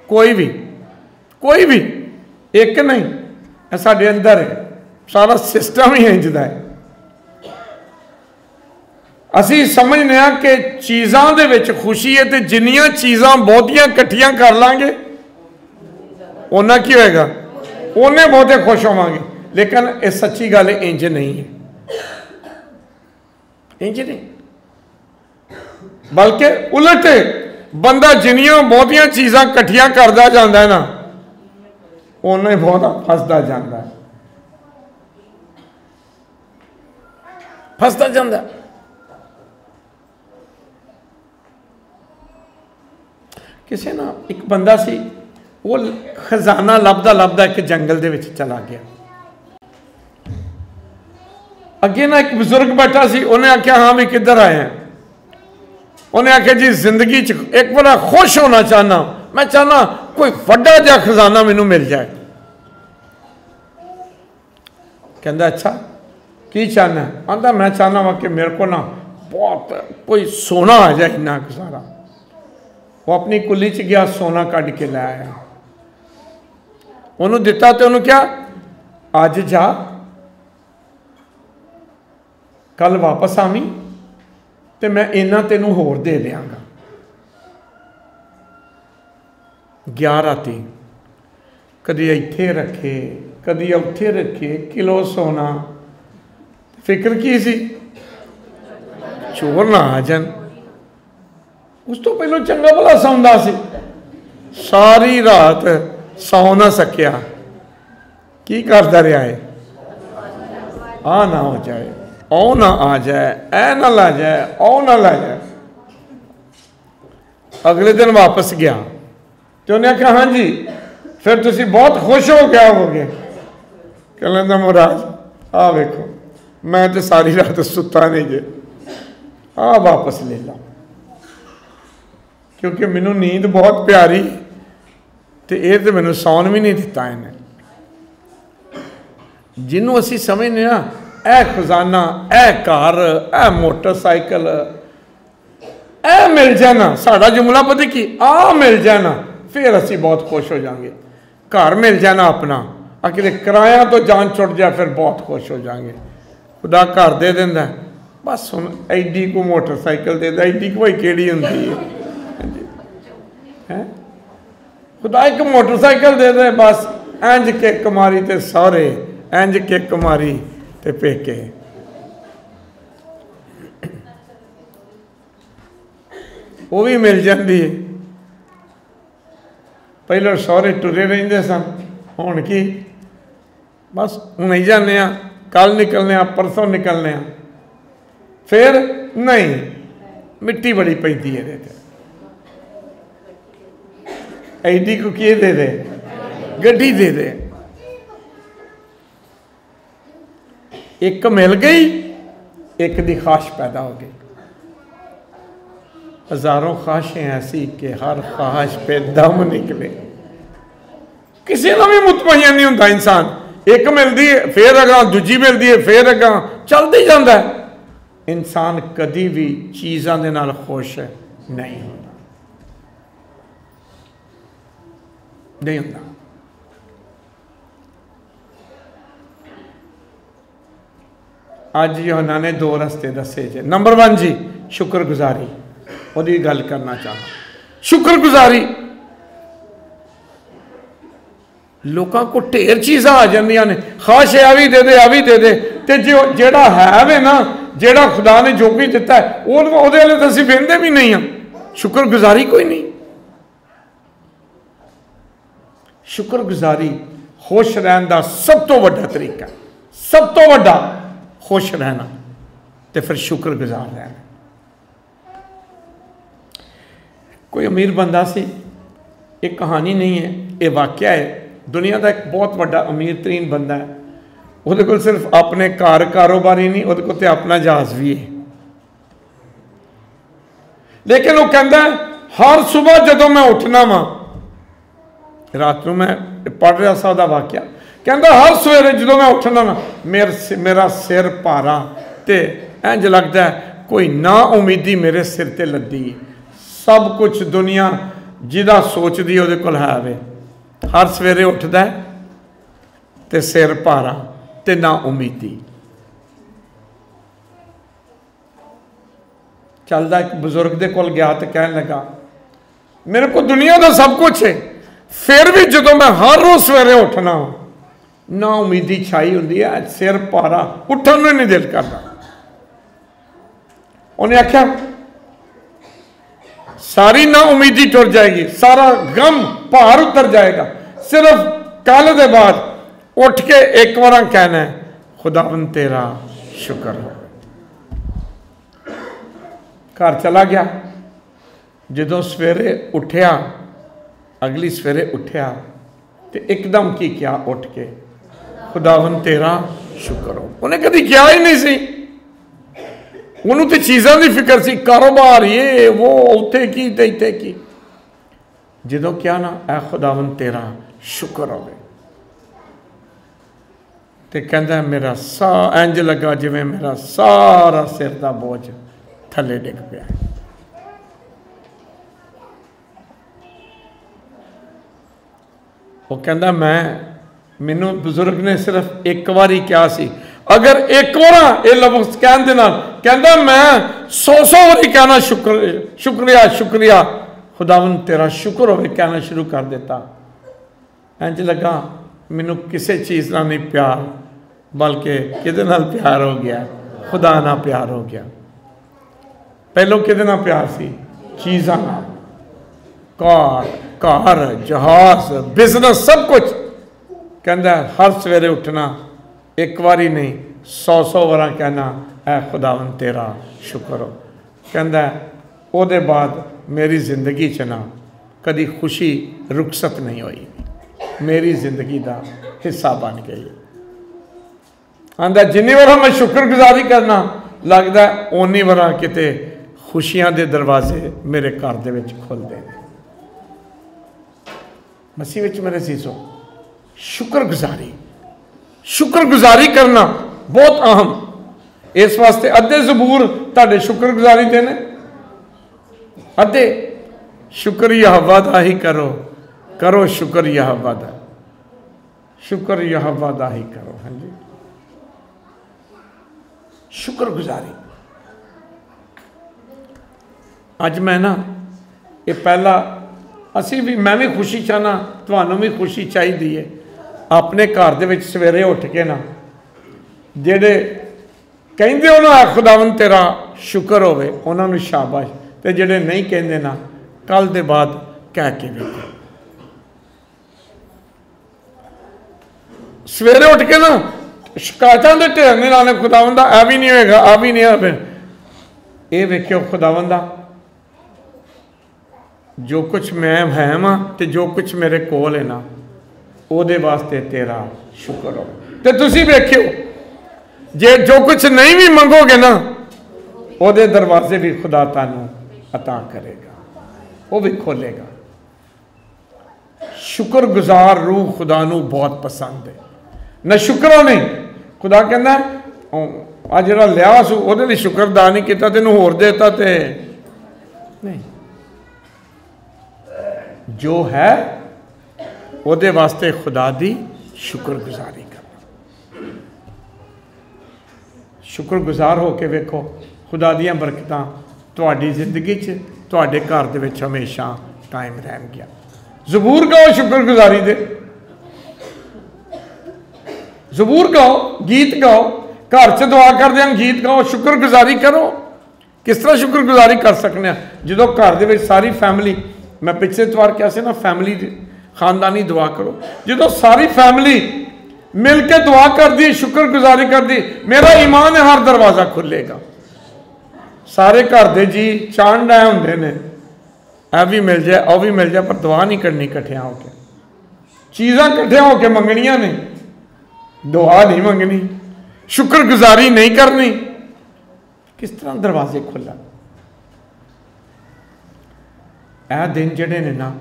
ਕੋਈ ਵੀ ਕੋਈ ਵੀ, ਇੱਕ ਨਹੀਂ, ਇਹ ਸਾਡੇ ਅੰਦਰ ਹੈ। ਸਾਰਾ ਸਿਸਟਮ ਹੀ ਇੰਜ ਦਾ ਹੈ। ਅਸੀਂ ਸਮਝਨੇ ਆ ਕਿ ਚੀਜ਼ਾਂ ਦੇ ਵਿੱਚ ਖੁਸ਼ੀ ਹੈ ਤੇ ਜਿੰਨੀਆਂ ਚੀਜ਼ਾਂ ਬਹੁਤੀਆਂ ਇਕੱਠੀਆਂ ਕਰ ਲਾਂਗੇ ਉਹਨਾਂ ਕੀ ਹੋਏਗਾ? ਉਹਨੇ ਬਹੁਤੇ ਖੁਸ਼ ਹੋਵਾਂਗੇ। ਲੇਕਿਨ ਇਹ ਸੱਚੀ ਗੱਲ ਇੰਜ ਨਹੀਂ ਹੈ। ਇੰਜ ਨਹੀਂ। ਬਲਕਿ ਉਲਟ ਬੰਦਾ ਜਿੰਨੀਆਂ ਬਹੁਤੀਆਂ ਚੀਜ਼ਾਂ ਇਕੱਠੀਆਂ ਕਰਦਾ ਜਾਂਦਾ ਨਾ ਉਹਨਾਂ ਹੀ ਬਹੁਤਾ ਫਸਦਾ ਜਾਂਦਾ। ਫਸਦਾ ਜਾਂਦਾ। ਕਿਸੇ ਨਾ ਇੱਕ ਬੰਦਾ ਸੀ, ਉਹ ਖਜ਼ਾਨਾ ਲੱਭਦਾ ਲੱਭਦਾ ਇੱਕ ਜੰਗਲ ਦੇ ਵਿੱਚ ਚਲਾ ਗਿਆ। ਅੱਗੇ ਨਾ ਇੱਕ ਬਜ਼ੁਰਗ ਬੈਠਾ ਸੀ, ਉਹਨੇ ਆਖਿਆ, ਹਾਂ ਵੀ ਕਿੱਧਰ ਆਏ ਆ ਉਹਨੇ ਆਖਿਆ, ਜੀ, ਜ਼ਿੰਦਗੀ 'ਚ ਇੱਕ ਵਾਰ ਖੁਸ਼ ਹੋਣਾ ਚਾਹਨਾ ਮੈਂ ਚਾਹਨਾ ਕੋਈ ਵੱਡਾ ਜਿਹਾ ਖਜ਼ਾਨਾ ਮੈਨੂੰ ਮਿਲ ਜਾਏ। ਕਹਿੰਦਾ, ਅੱਛਾ, ਕੀ ਚਾਹਨਾ ਆਂਦਾ ਮੈਂ ਚਾਹਨਾ ਵਾ ਕਿ ਮੇਰੇ ਕੋ ਨਾ ਬਹੁਤ ਕੋਈ ਸੋਨਾ ਆ ਜਾਏ ਇੰਨਾ ਕੁ ਸਾਰਾ। ਉਹ ਆਪਣੀ ਕੁੱਲੀ 'ਚ ਗਿਆ, ਸੋਨਾ ਕੱਢ ਕੇ ਲੈ ਆਇਆ। ਉਹਨੂੰ ਦਿੱਤਾ ਤੇ ਉਹਨੂੰ ਕਿਹਾ, ਅੱਜ ਜਾ ਕੱਲ ਵਾਪਸ ਆਵੀਂ? ਤੇ ਮੈਂ ਇਹਨਾਂ ਤੈਨੂੰ ਹੋਰ ਦੇ ਦਿਆਂਗਾ। ਗਿਆ ਰਾਤੀ ਕਦੀ ਇੱਥੇ ਰੱਖੇ, ਕਦੀ ਉੱਥੇ ਰੱਖੇ, ਕਿਲੋ ਸੋਨਾ। ਫਿਕਰ ਕੀ ਸੀ? ਚੋਰ ਨਾ ਆ ਜਾਣ। ਉਸ ਤੋਂ ਪਹਿਲਾਂ ਚੰਗਾ ਭਲਾ ਸੌਂਦਾ ਸੀ। ਸਾਰੀ ਰਾਤ ਸੌ ਨਾ ਸਕਿਆ। ਕੀ ਕਰਦਾ ਰਿਹਾ ਹੈ ਆ ਨਾ ਹੋ ਜਾਏ। ਉਹ ਨਾ ਆ ਜਾਏ ਐ ਨਾ ਲੈ ਜਾਏ, ਉਹ ਨਾ ਲੈ ਜਾਏ। ਅਗਲੇ ਦਿਨ ਵਾਪਸ ਗਿਆ। ਤੇ ਉਹਨੇ ਕਿਹਾ ਹਾਂਜੀ, ਫਿਰ ਤੁਸੀਂ ਬਹੁਤ ਖੁਸ਼ ਹੋ ਗਿਆ ਹੋਗੇ ਕਹਿੰਦਾ ਮਹਾਰਾਜ ਆ ਵੇਖੋ, ਮੈਂ ਤੇ ਸਾਰੀ ਰਾਤ ਸੁੱਤਾ ਨਹੀਂ ਜੇ। ਆ ਵਾਪਸ ਲੈ ਲਾ। ਕਿਉਂਕਿ ਮੈਨੂੰ ਨੀਂਦ ਬਹੁਤ ਪਿਆਰੀ ਤੇ ਇਹ ਤੇ ਮੈਨੂੰ ਸੌਣ ਵੀ ਨਹੀਂ ਦਿੱਤਾ ਇਹਨੇ। ਜਿਹਨੂੰ ਅਸੀਂ ਸਮਝਦੇ ਆ ਇਹ ਖਜ਼ਾਨਾ ਇਹ ਘਰ ਇਹ ਮੋਟਰਸਾਈਕਲ ਇਹ ਮਿਲ ਜਾਣਾ। ਸਾਡਾ ਜੁਮਲਾ ਪਤਾ ਕੀ? ਆ ਮਿਲ ਜਾਣਾ। ਫਿਰ ਅਸੀਂ ਬਹੁਤ ਖੁਸ਼ ਹੋ ਜਾਾਂਗੇ। ਘਰ ਮਿਲ ਜਾਣਾ ਆਪਣਾ। ਆ ਕਿਰਾਇਆ ਤੋਂ ਜਾਨ ਛੁੱਟ ਜਾ, ਫਿਰ ਬਹੁਤ ਖੁਸ਼ ਹੋ ਜਾਾਂਗੇ। ਖੁਦਾ ਘਰ ਦੇ ਦਿੰਦਾ। ਬਸ ਹੁਣ ਐਡੀ ਕੋ ਮੋਟਰਸਾਈਕਲ ਦੇ ਦਾ ਐਡੀ ਕੋਈ ਕਿਹੜੀ ਹੁੰਦੀ ਹੈ ਹਾਂਜੀ। ਖੁਦਾ ਇੱਕ ਮੋਟਰਸਾਈਕਲ ਦੇ ਦੇ। ਬਸ ਇੰਜ ਕੇ ਕੁਮਾਰੀ ਤੇ ਸਹੁਰੇ ਇੰਜ ਕੇ ਕੁਮਾਰੀ ਤੇ ਪੇਕੇ। ਉਹ ਵੀ ਮਿਲ ਜਾਂਦੀ ਹੈ ਪਹਿਲਾਂ ਸਹੁਰੇ ਟੁਰੇ ਰਹਿੰਦੇ ਸਨ, ਹੁਣ ਕੀ? ਬਸ ਹੁਣ ਹੀ ਜਾਂਦੇ ਆ ਕੱਲ ਨਿਕਲਨੇ ਆ, ਪਰਸੋਂ ਨਿਕਲਨੇ ਆ। ਫਿਰ ਨਹੀਂ, ਮਿੱਟੀ ਬੜੀ ਪੈਂਦੀ ਹੈ ਇਹਦੇ ਤੇ। ਐਡੀ ਕੋ ਕੀ ਦੇ ਦੇ? ਗੱਡੀ ਦੇ ਦੇ। ਇੱਕ ਮਿਲ ਗਈ, ਇੱਕ ਦੀ ਖਾਸ਼ ਪੈਦਾ ਹੋ ਗਈ। ਹਜ਼ਾਰੋਂ ਖਾਸ਼ੇ ਐਸੀ ਕਿ ਹਰ ਖਾਸ਼ ਪੇ ਦਮ ਨਿਕਲੇ। ਕਿਸੇ ਦਾ ਵੀ ਮੁਤਮਈਨ ਨਹੀਂ ਹੁੰਦਾ ਇਨਸਾਨ। ਇੱਕ ਮਿਲਦੀ ਹੈ ਫੇਰ ਅਗਾ ਦੂਜੀ ਮਿਲਦੀ ਹੈ ਫੇਰ ਅਗਾ ਚੱਲਦੀ ਜਾਂਦਾ ਹੈ ਇਨਸਾਨ ਕਦੀ ਵੀ ਚੀਜ਼ਾਂ ਦੇ ਨਾਲ ਖੁਸ਼ ਨਹੀਂ ਹੁੰਦਾ। ਨਹੀਂ ਹੁੰਦਾ। ਅੱਜ ਯੋਹਨਾ ਨੇ ਦੋ ਰਸਤੇ ਦੱਸੇ ਜੇ। ਨੰਬਰ 1 ਜੀ ਸ਼ੁਕਰਗੁਜ਼ਾਰੀ। ਉਹਦੀ ਗੱਲ ਕਰਨਾ ਚਾਹਾਂ ਸ਼ੁਕਰਗੁਜ਼ਾਰੀ। ਲੋਕਾਂ ਕੋ ਢੇਰ ਚੀਜ਼ਾਂ ਆ ਜਾਂਦੀਆਂ ਨੇ। ਖਾਸ਼ ਆ ਵੀ ਦੇ ਦੇ ਆ ਵੀ ਦੇ ਦੇ। ਤੇ ਜੋ ਜਿਹੜਾ ਹੈ ਵੇ ਨਾ ਜਿਹੜਾ ਖੁਦਾ ਨੇ ਜੋ ਵੀ ਦਿੱਤਾ ਹੈ, ਉਹ ਉਹਦੇ ਵਾਲੇ ਤਾਂ ਅਸੀਂ ਵੇਂਦੇ ਵੀ ਨਹੀਂ ਆ। ਸ਼ੁਕਰਗੁਜ਼ਾਰੀ ਕੋਈ ਨਹੀਂ। ਸ਼ੁਕਰਗੁਜ਼ਾਰੀ ਖੁਸ਼ ਰਹਿਣ ਦਾ ਸਭ ਤੋਂ ਵੱਡਾ ਤਰੀਕਾ ਸਭ ਤੋਂ ਵੱਡਾ ਖੁਸ਼ ਰਹਿਣਾ ਤੇ ਫਿਰ ਸ਼ੁਕਰਗੁਜ਼ਾਰ ਰਹਿਣਾ। ਕੋਈ ਅਮੀਰ ਬੰਦਾ ਸੀ, ਇਹ ਕਹਾਣੀ ਨਹੀਂ ਹੈ, ਇਹ ਵਾਕਿਆ ਹੈ। ਦੁਨੀਆ ਦਾ ਇੱਕ ਬਹੁਤ ਵੱਡਾ ਅਮੀਰ ਤਰੀਨ ਬੰਦਾ ਹੈ। ਉਹਦੇ ਕੋਲ ਸਿਰਫ ਆਪਣੇ ਘਰ ਕਾਰੋਬਾਰ ਹੀ ਨਹੀਂ, ਉਹਦੇ ਕੋਲ ਤੇ ਆਪਣਾ ਜਹਾਜ਼ ਵੀ ਹੈ। ਲੇਕਿਨ ਉਹ ਕਹਿੰਦਾ, ਹਰ ਸਵੇਰ ਜਦੋਂ ਮੈਂ ਉੱਠਣਾ ਵਾਂ, ਰਾਤ ਨੂੰ ਮੈਂ ਪੜ ਰਿਹਾ ਸਾਂ ਵਾਕਿਆ। ਕਹਿੰਦਾ ਹਰ ਸਵੇਰੇ ਜਦੋਂ ਮੈਂ ਉੱਠਣਾ ਨਾ ਮੇਰ ਸਿ- ਮੇਰਾ ਸਿਰ ਭਾਰਾ ਤੇ ਇੰਜ ਲੱਗਦਾ ਕੋਈ ਨਾ ਉਮੀਦੀ ਮੇਰੇ ਸਿਰ ਤੇ ਲੱਦੀ। ਸਭ ਕੁਝ ਦੁਨੀਆ ਜਿਹਦਾ ਸੋਚਦੀ ਉਹਦੇ ਕੋਲ ਹੈ ਵੇ। ਹਰ ਸਵੇਰੇ ਉੱਠਦਾ ਹੈ ਤੇ ਸਿਰ ਭਾਰਾ ਤੇ ਨਾ ਉਮੀਦੀ। ਚੱਲਦਾ ਇੱਕ ਬਜ਼ੁਰਗ ਦੇ ਕੋਲ ਗਿਆ ਤੇ ਕਹਿਣ ਲੱਗਾ, ਮੇਰੇ ਕੋਲ ਦੁਨੀਆ ਦਾ ਸਭ ਕੁਝ ਹੈ ਫਿਰ ਵੀ ਜਦੋਂ ਮੈਂ ਹਰ ਰੋਜ਼ ਸਵੇਰੇ ਉੱਠਣਾ ਨਾ ਉਮੀਦੀ ਛਾਈ ਹੁੰਦੀ ਹੈ ਸਿਰ ਭਾਰਾ ਉੱਠਣ ਨੂੰ ਨਹੀਂ ਦਿਲ ਕਰਦਾ। ਉਹਨੇ ਆਖਿਆ ਸਾਰੀ ਨਾ ਉਮੀਦੀ ਟੁਰ ਜਾਏਗੀ ਸਾਰਾ ਗਮ ਭਾਰ ਉਤਰ ਜਾਏਗਾ। ਸਿਰਫ ਕੱਲ ਦੇ ਬਾਅਦ ਉੱਠ ਕੇ ਇੱਕ ਵਾਰਾਂ ਕਹਿਣਾ ਹੈ, ਤੇਰਾ ਸ਼ੁਕਰ ਘਰ ਚਲਾ ਗਿਆ। ਜਦੋਂ ਸਵੇਰੇ ਉੱਠਿਆ ਅਗਲੀ ਸਵੇਰੇ ਉੱਠਿਆ ਤੇ ਇੱਕਦਮ ਕੀ ਕਿਹਾ ਉੱਠ ਕੇ? ਖੁਦਾਵੰਦ ਤੇਰਾ ਸ਼ੁਕਰ ਹੋ। ਉਹਨੇ ਕਦੀ ਕਿਹਾ ਹੀ ਨਹੀਂ ਸੀ। ਉਹਨੂੰ ਤੇ ਚੀਜ਼ਾਂ ਦੀ ਫਿਕਰ ਸੀ, ਕਾਰੋਬਾਰ ਇਹ, ਉਹ, ਉੱਥੇ ਕੀ ਤੇ ਇੱਥੇ ਕੀ। ਜਦੋਂ ਕਿਹਾ ਨਾ, ਐ ਖੁਦਾਵੰਦ ਤੇਰਾ ਸ਼ੁਕਰ ਹੋਵੇ। ਤੇ ਕਹਿੰਦਾ, ਮੇਰਾ ਸਾਹ ਇੰਜ ਲੱਗਾ ਜਿਵੇਂ ਮੇਰਾ ਸਾਰਾ ਸਿਰ ਦਾ ਬੋਝ ਥੱਲੇ ਡਿੱਗ ਪਿਆ। ਉਹ ਕਹਿੰਦਾ, ਮੈਂ ਮੈਨੂੰ ਬਜ਼ੁਰਗ ਨੇ ਸਿਰਫ ਇੱਕ ਵਾਰੀ ਕਿਹਾ ਸੀ ਅਗਰ ਇੱਕ ਵਾਰ ਇਹ ਲਫ਼ਜ਼ ਕਹਿਣ ਦੇ ਨਾਲ ਕਹਿੰਦਾ ਮੈਂ 100-100 ਵਾਰੀ ਕਹਿਣਾ ਸ਼ੁਕਰ ਸ਼ੁਕਰੀਆ ਸ਼ੁਕਰੀਆ ਖੁਦਾਵੰਦ ਤੇਰਾ ਸ਼ੁਕਰ ਹੋਵੇ ਕਹਿਣਾ ਸ਼ੁਰੂ ਕਰ ਦਿੱਤਾ ਇੰਜ ਲੱਗਾ ਮੈਨੂੰ ਕਿਸੇ ਚੀਜ਼ ਨਾਲ ਨਹੀਂ ਪਿਆਰ ਬਲਕਿ ਕਿਹਦੇ ਨਾਲ ਪਿਆਰ ਹੋ ਗਿਆ ਖੁਦਾ ਨਾਲ ਪਿਆਰ ਹੋ ਗਿਆ ਪਹਿਲੋਂ ਕਿਹਦੇ ਨਾਲ ਪਿਆਰ ਸੀ ਚੀਜ਼ਾਂ ਨਾਲ ਕਾਰ ਘਰ ਜਹਾਜ਼ ਬਿਜ਼ਨਸ ਸਭ ਕੁਝ ਕਹਿੰਦਾ, ਹਰ ਸਵੇਰੇ ਉੱਠਣਾ, ਇੱਕ ਵਾਰੀ ਨਹੀਂ 100 100 ਵਾਰਾਂ ਕਹਿਣਾ, ਐ ਖੁਦਾਵੰ ਤੇਰਾ ਸ਼ੁਕਰ ਹੋ। ਕਹਿੰਦਾ, ਉਹਦੇ ਬਾਅਦ ਮੇਰੀ ਜ਼ਿੰਦਗੀ 'ਚ ਨਾ ਕਦੀ ਖੁਸ਼ੀ, ਰੁਖਸਤ ਨਹੀਂ ਹੋਈ। ਮੇਰੀ ਜ਼ਿੰਦਗੀ ਦਾ ਹਿੱਸਾ ਬਣ ਗਈ ਆਂਦਾ, ਜਿੰਨੀ ਵਾਰ ਮੈਂ ਸ਼ੁਕਰਗੁਜ਼ਾਰੀ ਕਰਨਾ, ਲੱਗਦਾ ਓਨੀ ਵਾਰ ਕਿਤੇ ਖੁਸ਼ੀਆਂ ਦੇ ਦਰਵਾਜ਼ੇ ਮੇਰੇ ਘਰ ਦੇ ਵਿੱਚ ਖੁੱਲਦੇ ਨੇ। ਮਸੀਹ ਵਿੱਚ ਮੇਰੇ ਸੀਸੋ ਸ਼ੁਕਰਗੁਜ਼ਾਰੀ ਸ਼ੁਕਰਗੁਜ਼ਾਰੀ ਕਰਨਾ ਬਹੁਤ ਅਹਮ ਇਸ ਵਾਸਤੇ ਅੱਧੇ ਜ਼ਬੂਰ ਤੁਹਾਡੇ ਸ਼ੁਕਰਗੁਜ਼ਾਰੀ ਦੇ ਨੇ ਅੱਧੇ ਸ਼ੁਕਰ ਯਹਵਾ ਦਾ ਹੀ ਕਰੋ ਕਰੋ ਸ਼ੁਕਰ ਯਹਵਾ ਦਾ ਸ਼ੁਕਰ ਯਹਵਾ ਦਾ ਹੀ ਕਰੋ ਹਾਂਜੀ ਸ਼ੁਕਰਗੁਜ਼ਾਰੀ ਅੱਜ ਮੈਂ ਨਾ ਇਹ ਪਹਿਲਾ ਅਸੀਂ ਵੀ ਮੈਂ ਵੀ ਖੁਸ਼ੀ ਚਾਹਨਾ ਤੁਹਾਨੂੰ ਵੀ ਖੁਸ਼ੀ ਚਾਹੀਦੀ ਹੈ ਆਪਣੇ ਘਰ ਦੇ ਵਿੱਚ ਸਵੇਰੇ ਉੱਠ ਕੇ ਨਾ, ਜਿਹੜੇ ਕਹਿੰਦੇ ਉਹਨਾਂ ਆ ਖੁਦਾਵੰ ਤੇਰਾ ਸ਼ੁਕਰ ਹੋਵੇ, ਉਹਨਾਂ ਨੂੰ ਸ਼ਾਬਾਸ਼। ਤੇ ਜਿਹੜੇ ਨਹੀਂ ਕਹਿੰਦੇ ਨਾ ਕੱਲ ਦੇ ਬਾਅਦ ਕਹਿ ਕੇ ਵੇਖੋ। ਸਵੇਰੇ ਉੱਠ ਕੇ ਨਾ, ਸ਼ਿਕਾਇਤਾਂ ਦੇ ਢੇਰ ਨਹੀਂ ਲਾਣੇ ਖੁਦਾਵੰ ਦਾ ਆ ਵੀ ਨਹੀਂ ਹੋਏਗਾ ਆ ਵੀ ਨਹੀਂ ਹੋਵੇ ਇਹ ਵੇਖਿਓ ਖੁਦਾਵੰ ਦਾ, ਜੋ ਕੁਝ ਮੈਂ ਹੈ ਮਾਂ ਤੇ ਜੋ ਕੁਝ ਮੇਰੇ ਕੋਲ ਹੈ ਨਾ ਉਹਦੇ ਵਾਸਤੇ ਤੇਰਾ ਸ਼ੁਕਰ ਹੋ ਤੇ ਤੁਸੀਂ ਵੇਖਿਓ ਜੇ ਜੋ ਕੁਝ ਨਹੀਂ ਵੀ ਮੰਗੋਗੇ ਨਾ ਉਹਦੇ ਦਰਵਾਜ਼ੇ ਵੀ ਖੁਦਾ ਤੁਹਾਨੂੰ عطا ਕਰੇਗਾ ਉਹ ਵੀ ਖੋਲੇਗਾ ਸ਼ੁਕਰਗੁਜ਼ਾਰ ਰੂਹ ਖੁਦਾ ਨੂੰ ਬਹੁਤ ਪਸੰਦ ਹੈ ਨਾ ਸ਼ੁਕਰੋ ਨਹੀਂ ਖੁਦਾ ਕਹਿੰਦਾ ਆ ਜਿਹੜਾ ਲਿਆ ਸੂ ਉਹਦੇ ਲਈ ਸ਼ੁਕਰਦਾ ਨਹੀਂ ਕੀਤਾ ਤੈਨੂੰ ਹੋਰ ਦੇਤਾ ਤੇ ਨਹੀਂ ਜੋ ਹੈ ਉਹਦੇ ਵਾਸਤੇ ਖੁਦਾ ਦੀ ਸ਼ੁਕਰਗੁਜ਼ਾਰੀ ਕਰਨਾ ਸ਼ੁਕਰਗੁਜ਼ਾਰ ਹੋ ਕੇ ਵੇਖੋ ਖੁਦਾ ਦੀਆਂ ਬਰਕਤਾਂ ਤੁਹਾਡੀ ਜ਼ਿੰਦਗੀ 'ਚ ਤੁਹਾਡੇ ਘਰ ਦੇ ਵਿੱਚ ਹਮੇਸ਼ਾ ਕਾਇਮ ਰਹਿਣਗੀਆਂ ਜ਼ਬੂਰ ਗਾਓ ਸ਼ੁਕਰਗੁਜ਼ਾਰੀ ਦੇ ਜ਼ਬੂਰ ਗਾਓ ਗੀਤ ਗਾਓ ਘਰ 'ਚ ਦੁਆ ਕਰਦੇ ਹਾਂ ਗੀਤ ਗਾਓ ਸ਼ੁਕਰਗੁਜ਼ਾਰੀ ਕਰੋ ਕਿਸ ਤਰ੍ਹਾਂ ਸ਼ੁਕਰਗੁਜ਼ਾਰੀ ਕਰ ਸਕਨੇ ਆ ਜਦੋਂ ਘਰ ਦੇ ਵਿੱਚ ਸਾਰੀ ਫੈਮਿਲੀ ਮੈਂ ਪਿਛਲੇ ਤਵਾਰ ਕਿਹਾ ਸੀ ਨਾ ਫੈਮਿਲੀ ਖਾਨਦਾਨੀ ਦੁਆ ਕਰੋ ਜਦੋਂ ਸਾਰੀ ਫੈਮਿਲੀ ਮਿਲ ਕੇ ਦੁਆ ਕਰਦੀ ਸ਼ੁਕਰਗੁਜ਼ਾਰੀ ਕਰਦੀ ਮੇਰਾ ਈਮਾਨ ਹੈ ਹਰ ਦਰਵਾਜ਼ਾ ਖੁੱਲੇਗਾ ਸਾਰੇ ਘਰ ਦੇ ਜੀ ਚਾਂਡ ਆਏ ਹੁੰਦੇ ਨੇ ਇਹ ਵੀ ਮਿਲ ਜਾਏ ਉਹ ਵੀ ਮਿਲ ਜਾਏ ਪਰ ਦੁਆ ਨਹੀਂ ਕਰਨੀ ਇਕੱਠਿਆਂ ਹੋ ਕੇ ਚੀਜ਼ਾਂ ਇਕੱਠਿਆਂ ਹੋ ਕੇ ਮੰਗਣੀਆਂ ਨੇ ਦੁਆ ਨਹੀਂ ਮੰਗਣੀ ਸ਼ੁਕਰਗੁਜ਼ਾਰੀ ਨਹੀਂ ਕਰਨੀ ਕਿਸ ਤਰ੍ਹਾਂ ਦਰਵਾਜ਼ੇ ਖੁੱਲਣ ਇਹ ਦਿਨ ਜਿਹੜੇ ਨੇ ਨਾ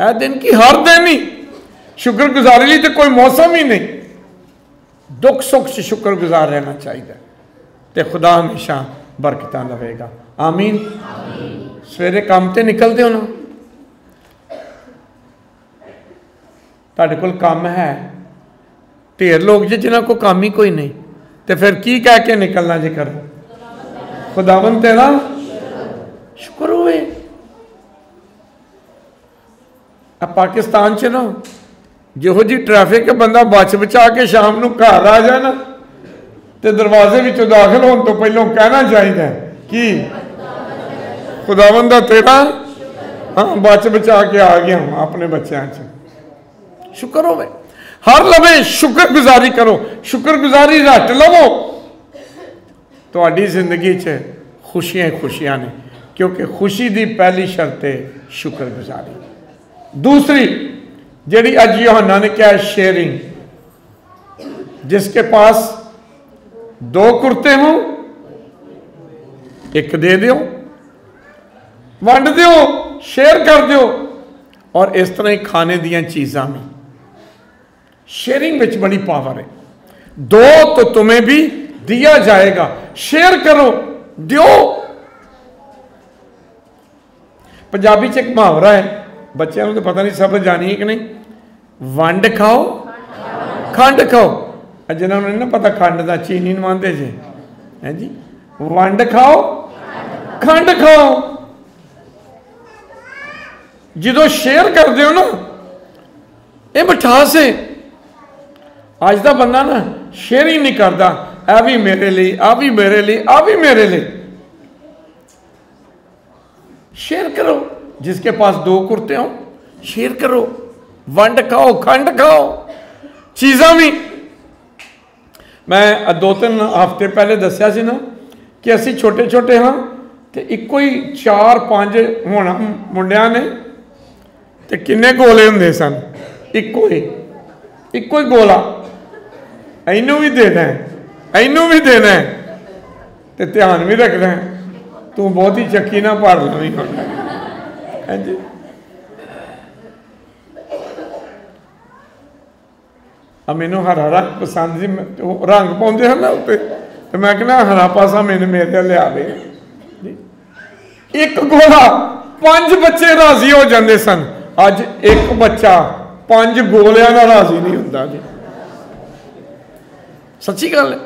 ਇਹ ਦਿਨ ਕੀ ਹਰ ਦਿਨ ਹੀ ਸ਼ੁਕਰਗੁਜ਼ਾਰੀ ਲਈ ਤੇ ਕੋਈ ਮੌਸਮ ਹੀ ਨਹੀਂ ਦੁੱਖ ਸੁੱਖ 'ਚ ਸ਼ੁਕਰਗੁਜ਼ਾਰ ਰਹਿਣਾ ਚਾਹੀਦਾ ਤੇ ਖੁਦਾ ਹਮੇਸ਼ਾ ਬਰਕਤਾਂ ਦੇਵੇਗਾ ਆਮੀਨ ਸਵੇਰੇ ਕੰਮ ਤੇ ਨਿਕਲਦੇ ਹੋ ਨਾ ਤੁਹਾਡੇ ਕੋਲ ਕੰਮ ਹੈ ਢੇਰ ਲੋਕ ਜੇ ਜਿਨ੍ਹਾਂ ਕੋ ਕੰਮ ਹੀ ਕੋਈ ਨਹੀਂ ਤੇ ਫਿਰ ਕੀ ਕਹਿ ਕੇ ਨਿਕਲਣਾ ਜੇ ਕਰ ਖੁਦਾਵੰ ਤੇਰਾ ਸ਼ੁਕਰ ਆ ਪਾਕਿਸਤਾਨ ਚ ਨਾ ਜਿਹੋ ਜੀ ਟ੍ਰੈਫਿਕ ਬੰਦਾ ਬਚ ਬਚਾ ਕੇ ਸ਼ਾਮ ਨੂੰ ਘਰ ਆ ਜਾਏ ਨਾ ਤੇ ਦਰਵਾਜ਼ੇ ਵਿੱਚੋਂ ਦਾਖਲ ਹੋਣ ਤੋਂ ਪਹਿਲਾਂ ਕਹਿਣਾ ਚਾਹੀਦਾ ਕਿ ਖੁਦਾਵੰਦ ਦਾ ਤੇਰਾ ਹਾਂ ਬਚ ਬਚਾ ਕੇ ਆ ਗਿਆ ਆਪਣੇ ਬੱਚਿਆਂ 'ਚ ਸ਼ੁਕਰ ਹੋਵੇ ਹਰ ਲਵੇ ਸ਼ੁਕਰਗੁਜ਼ਾਰੀ ਕਰੋ ਸ਼ੁਕਰਗੁਜ਼ਾਰੀ ਰੱਟ ਲਵੋ ਤੁਹਾਡੀ ਜ਼ਿੰਦਗੀ 'ਚ ਖੁਸ਼ੀਆਂ ਖੁਸ਼ੀਆਂ ਨੇ ਕਿਉਂਕਿ ਖੁਸ਼ੀ ਦੀ ਪਹਿਲੀ ਸ਼ਰਤ ਹੈ ਸ਼ੁਕਰਗੁਜ਼ਾਰੀ दूसरी जी अज योहना ने क्या है शेयरिंग, जिसके पास दो कुर्ते हो, एक दे दो वंट दो शेयर कर दो और इस तरह ही खाने दीजा भी। शेयरिंग में बड़ी पावर है। दो तो तुम्हें भी दिया जाएगा। शेयर करो दो पंजाबी च एक मुहावरा है ਬੱਚਿਆਂ ਨੂੰ ਤਾਂ ਪਤਾ ਨਹੀਂ ਸਭ ਜਾਣੀ ਕਿ ਨਹੀਂ? ਵੰਡ ਖਾਓ, ਖੰਡ ਖਾਓ। ਜਿਹਨਾਂ ਨੂੰ ਨਹੀਂ ਨਾ ਪਤਾ ਖੰਡ ਦਾ ਚੀਨੀ ਨੂੰ ਮੰਨਦੇ ਜੇ। ਹੈ ਜੀ? ਵੰਡ ਖਾਓ, ਖੰਡ ਖਾਓ। ਜਦੋਂ ਸ਼ੇਅਰ ਕਰਦੇ ਹੋ ਨਾ, ਇਹ ਮਠਾਸ ਹੈ। ਅੱਜ ਦਾ ਬੰਦਾ ਨਾ ਸ਼ੇਅਰ ਹੀ ਨਹੀਂ ਕਰਦਾ, ਆ ਵੀ ਮੇਰੇ ਲਈ, ਆ ਵੀ ਮੇਰੇ ਲਈ, ਆ ਵੀ ਮੇਰੇ ਲਈ। ਸ਼ੇਅਰ ਕਰੋ। जिसके पास दो कुर्ते हो शेयर करो वंड खाओ खंड खाओ चीज़ा भी ਮੈਂ ਅ- ਦੋ ਤਿੰਨ ਹਫ਼ਤੇ ਪਹਿਲੇ ਦੱਸਿਆ ਸੀ ਨਾ ਕਿ ਅਸੀਂ ਛੋਟੇ ਛੋਟੇ ਹਾਂ ਤੇ ਇੱਕੋ ਹੀ 4 5 ਹੁਣ ਮੁੰਡਿਆਂ ਨੇ ਤੇ ਕਿੰਨੇ ਗੋਲੇ ਹੁੰਦੇ ਸਨ ਇੱਕੋ ਹੀ ਇੱਕੋ ਹੀ ਗੋਲਾ ਇਹਨੂੰ ਵੀ ਦੇਣਾ ਹੈ ਇਹਨੂੰ ਵੀ ਦੇਣਾ ਹੈ ਤੇ ਧਿਆਨ ਵੀ ਰੱਖਣਾ ਹੈ ਤੂੰ ਬਹੁਤੀ ਚੱਕੀ ਨਾ ਭਰ ਲਵੀਂ ਹੁਣ ਹਾਂਜੀ ਆ ਮੈਨੂੰ ਹਰਾ ਰੰਗ ਪਸੰਦ ਸੀ ਉਹ ਰੰਗ ਪਾਉਂਦੇ ਹਨ ਨਾ ਉੱਤੇ, ਤੇ ਮੈਂ ਕਹਿੰਦਾ ਹਰਾ ਪਾਸਾ ਮੈਨੂੰ ਮੇਰੇ ਵੱਲ ਲਿਆਵੇ। ਇੱਕ ਗੋਲਾ, ਪੰਜ ਬੱਚੇ ਰਾਜ਼ੀ ਹੋ ਜਾਂਦੇ ਸਨ। ਅੱਜ ਇੱਕ ਬੱਚਾ, ਪੰਜ ਗੋਲਿਆਂ ਨਾਲ ਰਾਜ਼ੀ ਨਹੀਂ ਹੁੰਦਾ ਜੀ। ਸੱਚੀ ਗੱਲ ਹੈ।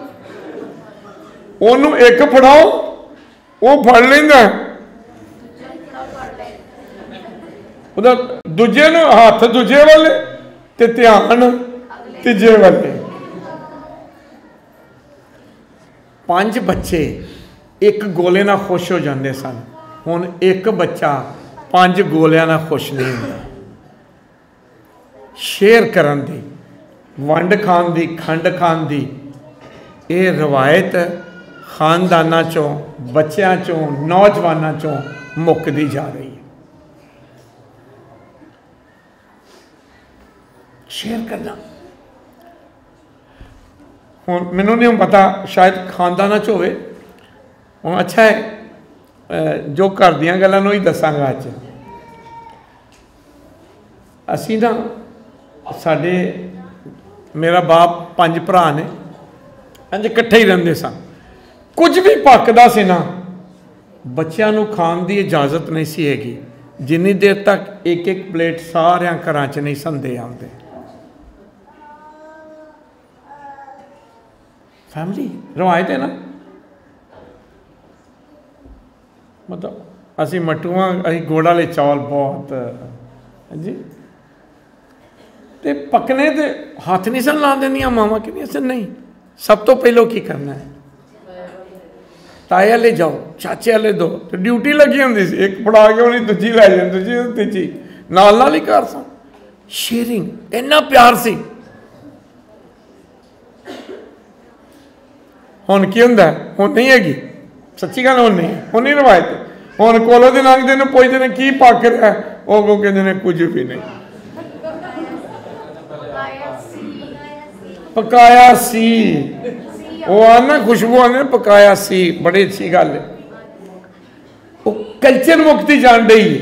ਉਹਨੂੰ ਇੱਕ ਫੜਾਓ, ਉਹ ਫੜ ਲੈਂਦਾ ਹੈ। ਉਹਦਾ ਦੂਜੇ ਨੂੰ ਹੱਥ ਦੂਜੇ ਵੱਲ ਤੇ ਧਿਆਨ ਤੀਜੇ ਵੱਲ। ਪੰਜ ਬੱਚੇ ਇੱਕ ਗੋਲੇ ਨਾਲ ਖੁਸ਼ ਹੋ ਜਾਂਦੇ ਸਨ। ਹੁਣ ਇੱਕ ਬੱਚਾ ਪੰਜ ਗੋਲਿਆਂ ਨਾਲ ਖੁਸ਼ ਨਹੀਂ ਹੁੰਦਾ। ਸ਼ੇਅਰ ਕਰਨ ਦੀ, ਵੰਡ ਖਾਣ ਦੀ, ਖੰਡ ਖਾਣ ਦੀ ਇਹ ਰਵਾਇਤ ਖਾਨਦਾਨਾਂ ਚੋਂ, ਬੱਚਿਆਂ ਚੋਂ, ਨੌਜਵਾਨਾਂ ਚੋਂ ਮੁੱਕਦੀ ਜਾ ਰਹੀ ਹੈ ਸ਼ੇਅਰ ਕਰਨਾ। ਹੁਣ ਮੈਨੂੰ ਨਹੀਂ ਪਤਾ, ਸ਼ਾਇਦ ਖਾਨਦਾਨਾਂ ਚ ਹੋਵੇ। ਹੁਣ ਅੱਛਾ ਹੈ ਜੋ ਘਰ ਦੀਆਂ ਗੱਲਾਂ ਨੂੰ ਹੀ ਦੱਸਾਂਗਾ ਅੱਜ। ਅਸੀਂ ਨਾ, ਸਾਡੇ ਮੇਰਾ ਬਾਪ ਪੰਜ ਭਰਾ ਨੇ ਇੰਜ ਇਕੱਠੇ ਹੀ ਰਹਿੰਦੇ ਸਨ ਕੁਝ ਵੀ ਪੱਕਦਾ ਸੀ ਨਾ, ਬੱਚਿਆਂ ਨੂੰ ਖਾਣ ਦੀ ਇਜਾਜ਼ਤ ਨਹੀਂ ਸੀ ਹੈਗੀ। ਜਿੰਨੀ ਦੇਰ ਤੱਕ ਇੱਕ ਇੱਕ ਪਲੇਟ ਸਾਰਿਆਂ ਘਰਾਂ 'ਚ ਨਹੀਂ ਸੰਦੇ ਆਉਂਦੇ। ਫੈਮਿਲੀ ਰਵਾਇਤ ਹੈ ਨਾ। ਮਤਲਬ ਅਸੀਂ ਮਟੂਆਂ, ਅਸੀਂ ਗੋੜ ਵਾਲੇ ਚੌਲ ਬਹੁਤ, ਹਾਂਜੀ। ਤੇ ਪਕਨੇ ਤੇ ਹੱਥ ਨਹੀਂ ਸਨ ਲਾ ਦਿੰਦੀਆਂ, ਮਾਵਾਂ ਕਹਿੰਦੀਆਂ ਸਨ, ਨਹੀਂ, ਸਭ ਤੋਂ ਪਹਿਲਾਂ ਕੀ ਕਰਨਾ ਹੈ? ਤਾਏ ਵਾਲੇ ਜਾਓ, ਚਾਚੇ ਵਾਲੇ ਦੋ, ਤੇ ਡਿਊਟੀ ਲੱਗੀ ਹੁੰਦੀ ਸੀ, ਇੱਕ ਫੜਾ ਕੇ ਉਹਨੇ ਦੂਜੀ ਲੈ ਜਾਂਦੀ ਦੂਜੀ ਤੀਜੀ। ਨਾਲ ਨਾਲ ਹੀ ਕਰ ਸਾਂ ਸ਼ੇਅਰਿੰਗ ਇੰਨਾ ਪਿਆਰ ਸੀ। ਹੁਣ ਕੀ ਹੁੰਦਾ ਹੈ? ਹੁਣ ਨਹੀਂ ਹੈਗੀ ਸੱਚੀ ਗੱਲ ਹੁਣ ਨਹੀਂ ਹੁਣ ਨਹੀਂ ਰਵਾਇਤ ਹੁਣ ਕੋਲੋਂ ਦੇ ਲੰਘਦੇ ਨੇ ਪੁੱਛਦੇ ਨੇ ਕੀ ਪੱਕ ਰਿਹਾ ਹੈ? ਉਹ ਕੋ ਕਹਿੰਦੇ ਨੇ ਕੁਝ ਵੀ ਨਹੀਂ ਪਕਾਇਆ ਸੀ ਉਹ ਆਨਾ ਖੁਸ਼ਬੂ ਆਨੇ ਪਕਾਇਆ ਸੀ ਬੜੀ ਅੱਛੀ ਗੱਲ ਹੈ ਉਹ ਕਲਚਰ ਮੁਕਤੀ ਜਾਣ ਰਹੀ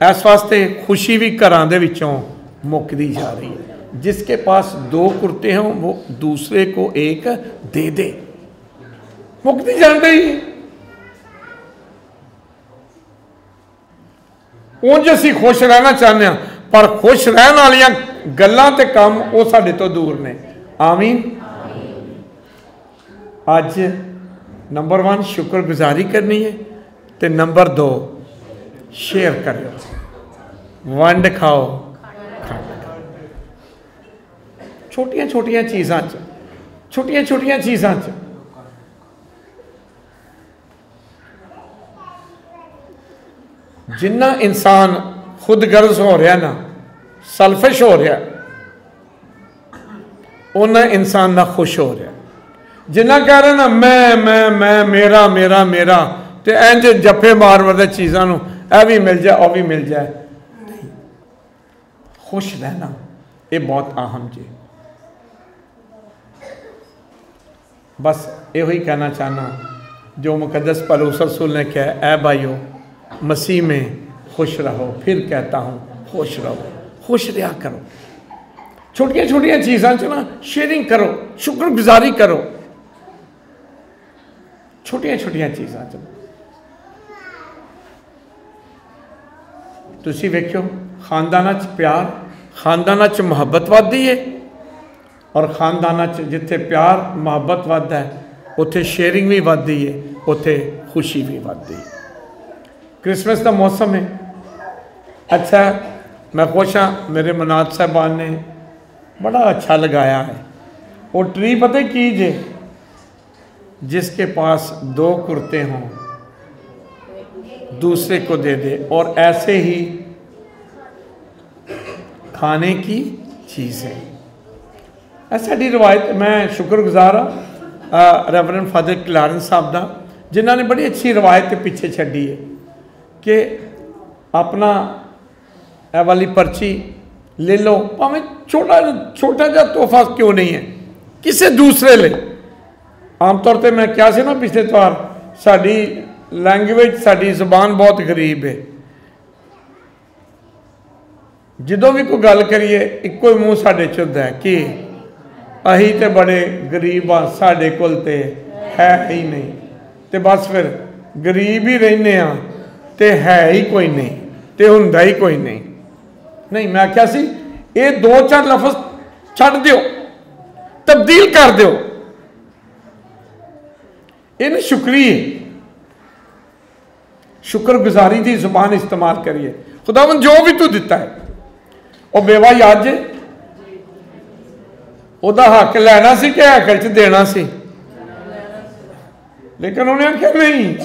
ਹੈ ਇਸ ਵਾਸਤੇ ਖੁਸ਼ੀ ਵੀ ਘਰਾਂ ਦੇ ਵਿੱਚੋਂ ਮੁੱਕਦੀ ਜਾ ਰਹੀ ਹੈ जिसके पास दो कुर्ते हों वो दूसरे को एक दे दे ਮੁਕਤੀ ਜਾਂਦੇ ਹੀ। ਉਂਝ ਅਸੀਂ ਖੁਸ਼ ਰਹਿਣਾ ਚਾਹੁੰਦੇ ਹਾਂ, ਪਰ ਖੁਸ਼ ਰਹਿਣ ਵਾਲੀਆਂ ਗੱਲਾਂ ਤੇ ਕੰਮ ਉਹ ਸਾਡੇ ਤੋਂ ਦੂਰ ਨੇ। ਆਮੀਨ। ਅੱਜ ਨੰਬਰ 1 ਸ਼ੁਕਰਗੁਜ਼ਾਰੀ ਕਰਨੀ ਹੈ ਤੇ ਨੰਬਰ 2 ਸ਼ੇਅਰ ਕਰਨਾ ਵੰਡ ਖਾਓ ਛੋਟੀਆਂ ਛੋਟੀਆਂ ਚੀਜ਼ਾਂ 'ਚ ਛੋਟੀਆਂ ਛੋਟੀਆਂ ਚੀਜ਼ਾਂ 'ਚ ਜਿੰਨਾ ਇਨਸਾਨ ਖੁਦਗਰਜ਼ ਹੋ ਰਿਹਾ ਨਾ ਸਲਫਿਸ਼ ਹੋ ਰਿਹਾ ਉਹਨਾਂ ਇਨਸਾਨ ਨਾ ਖੁਸ਼ ਹੋ ਰਿਹਾ। ਜਿੰਨਾ ਕਹਿ ਰਿਹਾ ਨਾ, ਮੈਂ ਮੈਂ ਮੈਂ, ਮੇਰਾ ਮੇਰਾ ਮੇਰਾ, ਤੇ ਇੰਜ ਜੱਫੇ ਮਾਰ ਵਰਦੇ ਚੀਜ਼ਾਂ ਨੂੰ, ਇਹ ਵੀ ਮਿਲ ਜਾ ਉਹ ਵੀ ਮਿਲ ਜਾ ਖੁਸ਼ ਰਹਿਣਾ, ਇਹ ਬਹੁਤ ਅਹਿਮ ਜੀ ਬਸ ਇਹੋ ਹੀ ਕਹਿਣਾ ਚਾਹਨਾ ਜੋ ਮੁਕੱਦਸ ਪਲੂਸ ਰਸੂਲ ਨੇ ਕਿਹਾ, ਐ ਭਾਈਓ मसीह में खुश रहो फिर कहता हूँ खुश रहो खुश रहा करो छोटिया छोटिया चीज़ा च ना शेयरिंग करो शुक्रगुजारी करो छोटिया छोटिया चीज़ा च ਤੁਸੀਂ ਵੇਖਿਓ ਖਾਨਦਾਨਾਂ 'ਚ ਪਿਆਰ ਖਾਨਦਾਨਾਂ 'ਚ ਮੁਹੱਬਤ ਵੱਧਦੀ ਹੈ ਔਰ ਖਾਨਦਾਨਾਂ 'ਚ ਜਿੱਥੇ ਪਿਆਰ ਮੁਹੱਬਤ ਵੱਧਦਾ ਹੈ ਉੱਥੇ ਸ਼ੇਅਰਿੰਗ ਵੀ ਵੱਧਦੀ ਹੈ ਉੱਥੇ ਖੁਸ਼ੀ ਵੀ ਵੱਧਦੀ ਹੈ क्रिसमस का मौसम है। अच्छा मैं खुश हाँ मेरे मनाज साहबान ने बड़ा अच्छा लगाया है। वो ट्री पता की जे? जिसके पास दो कुर्ते हों, दूसरे को दे दे, और ऐसे ही खाने की चीज़ें डी रिवायत, मैं शुक्रगुजार हाँ रेवरेंड फादर कलारन साहब का जिन्होंने बड़ी अच्छी रिवायत पीछे छी है। ਕਿ ਆਪਣਾ ਇਹ ਵਾਲੀ ਪਰਚੀ ਲੈ ਲਓ, ਭਾਵੇਂ ਛੋਟਾ ਛੋਟਾ ਜਿਹਾ ਤੋਹਫਾ ਕਿਉਂ ਨਹੀਂ ਹੈ, ਕਿਸੇ ਦੂਸਰੇ ਲਈ। ਆਮ ਤੌਰ ਤੇ ਮੈਂ ਕਿਹਾ ਸੀ ਨਾ ਪਿਛਲੇ ਵਾਰ, ਸਾਡੀ ਲੈਂਗੁਏਜ ਸਾਡੀ ਜ਼ੁਬਾਨ ਬਹੁਤ ਗਰੀਬ ਹੈ। ਜਦੋਂ ਵੀ ਕੋਈ ਗੱਲ ਕਰੀਏ, ਇੱਕੋ ਹੀ ਮੂੰਹ ਸਾਡੇ ਚ ਹੁੰਦਾ ਹੈ ਕਿ ਅਸੀਂ ਤੇ ਬੜੇ ਗਰੀਬ ਆ ਸਾਡੇ ਕੋਲ ਤੇ ਹੈ ਹੀ ਨਹੀਂ। ਤੇ ਬਸ ਫਿਰ ਗਰੀਬ ਹੀ ਰਹਿੰਦੇ ਆ ਤੇ ਹੈ ਹੀ ਕੋਈ ਨਹੀਂ, ਤੇ ਹੁੰਦਾ ਹੀ ਕੋਈ ਨਹੀਂ। ਨਹੀਂ, ਮੈਂ ਆਖਿਆ ਸੀ, ਇਹ ਦੋ ਚਾਰ ਲਫ਼ਜ਼ ਛੱਡ ਦਿਓ, ਤਬਦੀਲ ਕਰ ਦਿਓ। ਇਹਨੂੰ ਸ਼ੁਕਰੀਏ। ਸ਼ੁਕਰਗੁਜ਼ਾਰੀ ਦੀ ਜ਼ੁਬਾਨ ਇਸਤੇਮਾਲ ਕਰੀਏ। ਖੁਦਾਵੰ ਜੋ ਵੀ ਤੂੰ ਦਿੱਤਾ ਹੈ, ਉਹ ਬੇਵਾ ਯਾਦ ਜੇ। ਉਹਦਾ ਹੱਕ ਲੈਣਾ ਸੀ ਕਿ ਅਕਲ ਚ ਦੇਣਾ ਸੀ? ਲੇਕਿਨ ਉਹਨੇ ਆਖਿਆ, ਨਹੀਂ।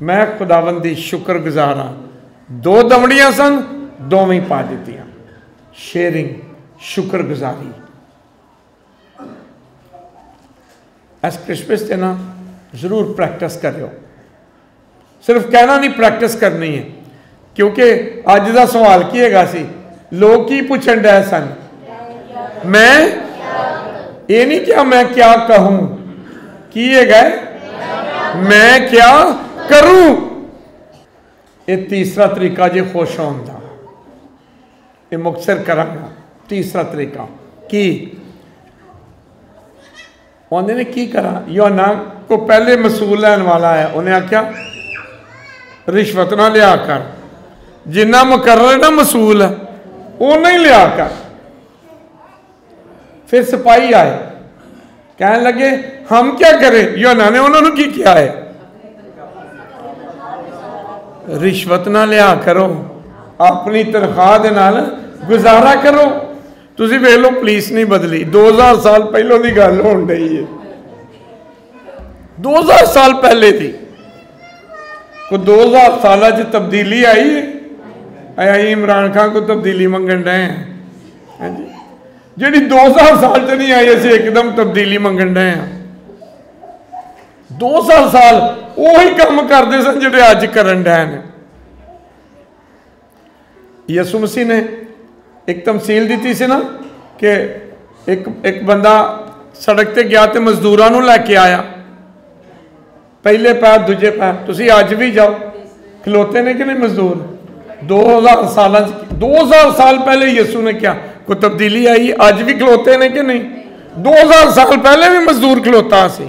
ਮੈਂ ਖੁਦਾਵੰਦ ਦੀ ਸ਼ੁਕਰਗੁਜ਼ਾਰ ਹਾਂ ਦੋ ਦਮੜੀਆਂ ਸਨ ਦੋਵੇਂ ਹੀ ਪਾ ਦਿੱਤੀਆਂ ਸ਼ੇਅਰਿੰਗ ਸ਼ੁਕਰਗੁਜ਼ਾਰੀ ਇਸ ਕ੍ਰਿਸਮਸ ਤੇ ਨਾ ਜ਼ਰੂਰ ਪ੍ਰੈਕਟਿਸ ਕਰਿਓ ਸਿਰਫ ਕਹਿਣਾ ਨਹੀਂ ਪ੍ਰੈਕਟਿਸ ਕਰਨੀ ਹੈ ਕਿਉਂਕਿ ਅੱਜ ਦਾ ਸਵਾਲ ਕੀ ਹੈਗਾ ਸੀ ਲੋਕ ਕੀ ਪੁੱਛਣ ਡੈ ਸਨ ਮੈਂ ਇਹ ਨਹੀਂ ਕਿ ਮੈਂ ਕੀ ਕਹੂੰ ਕੀ ਹੈਗਾ ਮੈਂ ਕੀ करूँ। ये तीसरा तरीका जो खुश होता ये मुक्तसर करा तीसरा तरीका कि उन्हें की करा? योना को पहले मसूल लैन वाला है। उन्हें आख्या, रिश्वत ना लिया कर। जिन्ना मुकर्र ना मसूल है वो नहीं लिया कर। फिर सिपाही आए। कह लगे, हम क्या करें? योना ने उन्होंने की किया है? ਰਿਸ਼ਵਤ ਨਾ ਲਿਆ ਕਰੋ। ਆਪਣੀ ਤਨਖਾਹ ਦੇ ਨਾਲ ਗੁਜ਼ਾਰਾ ਕਰੋ। ਤੁਸੀਂ ਵੇਖ ਲਓ ਪੁਲਿਸ ਨਹੀਂ ਬਦਲੀ। 2000 ਸਾਲ ਪਹਿਲਾਂ ਦੀ ਗੱਲ ਹੋਣ ਡਈ ਹੈ 2000 ਸਾਲ ਪਹਿਲੇ ਦੀ। ਕੋ 2000 ਸਾਲਾਂ 'ਚ ਤਬਦੀਲੀ ਆਈ ਹੈ ਆਇਆ ਇਮਰਾਨ ਖਾਨ ਕੋ ਤਬਦੀਲੀ ਮੰਗਣ ਡਏ ਹਾਂਜੀ। ਜਿਹੜੀ 2000 ਸਾਲ 'ਚ ਨਹੀਂ ਆਈ, ਅਸੀਂ ਇੱਕਦਮ ਤਬਦੀਲੀ ਮੰਗਣ ਡਏ ਹਾਂ 2000 ਸਾਲ ਉਹੀ ਕੰਮ ਕਰਦੇ ਸਨ ਜਿਹੜੇ ਅੱਜ ਕਰਨ ਡੈ ਨੇ। ਯਿਸੂ ਮਸੀਹ ਨੇ ਇੱਕ ਤਮਸੀਲ ਦਿੱਤੀ ਸੀ ਨਾ ਕਿ ਇੱਕ ਇੱਕ ਬੰਦਾ ਸੜਕ ਤੇ ਗਿਆ ਤੇ ਮਜ਼ਦੂਰਾਂ ਨੂੰ ਲੈ ਕੇ ਆਇਆ। ਪਹਿਲੇ ਪੈਰ, ਦੂਜੇ ਪੈਰ। ਤੁਸੀਂ ਅੱਜ ਵੀ ਜਾਓ। ਖਲੋਤੇ ਨੇ ਕਿ ਨਹੀਂ ਮਜ਼ਦੂਰ? 2000 ਸਾਲਾਂ ਚ 2000 ਸਾਲ ਪਹਿਲੇ ਯਿਸੂ ਨੇ ਕਿਹਾ, ਕੋਈ ਤਬਦੀਲੀ ਆਈ? ਅੱਜ ਵੀ ਖਲੋਤੇ ਨੇ ਕਿ ਨਹੀਂ? 2000 ਸਾਲ ਪਹਿਲੇ ਵੀ ਮਜ਼ਦੂਰ ਖਲੋਤਾ ਸੀ।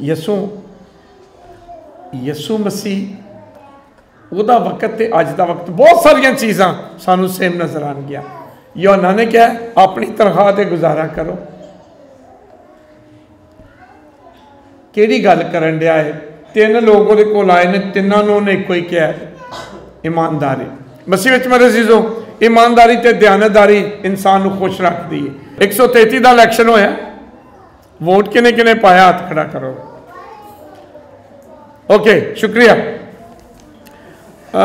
ਯਸੂ, ਯਿਸੂ ਮਸੀਹ, ਉਹਦਾ ਵਕਤ ਤੇ ਅੱਜ ਦਾ ਵਕਤ, ਬਹੁਤ ਸਾਰੀਆਂ ਚੀਜ਼ਾਂ ਸਾਨੂੰ ਸੇਮ ਨਜ਼ਰ ਆਣਗੀਆਂ ਯੋਨਾ ਨੇ ਕਿਹਾ, ਆਪਣੀ ਤਨਖਾਹ ਤੇ ਗੁਜ਼ਾਰਾ ਕਰੋ। ਕਿਹੜੀ ਗੱਲ ਕਰਨ ਡਿਆ ਹੈ ਤਿੰਨ ਲੋਕ ਉਹਦੇ ਕੋਲ ਆਏ ਨੇ, ਤਿੰਨਾਂ ਨੂੰ ਉਹਨੇ ਇੱਕੋ ਹੀ ਕਿਹਾ, ਇਮਾਨਦਾਰੀ। ਮਸੀਹ ਵਿੱਚ ਮੇਰੇ ਅਜ਼ੀਜ਼ੋ ਇਮਾਨਦਾਰੀ ਤੇ ਦਿਆਨਤਦਾਰੀ ਇਨਸਾਨ ਨੂੰ ਖੁਸ਼ ਰੱਖਦੀ ਹੈ 133 ਦਾ ਇਲੈਕਸ਼ਨ ਹੋਇਆ। ਵੋਟ ਕਿਨੇ ਕਿਨੇ ਪਾਇਆ? ਹੱਥ ਖੜਾ ਕਰੋ। ओके शुक्रिया। आ,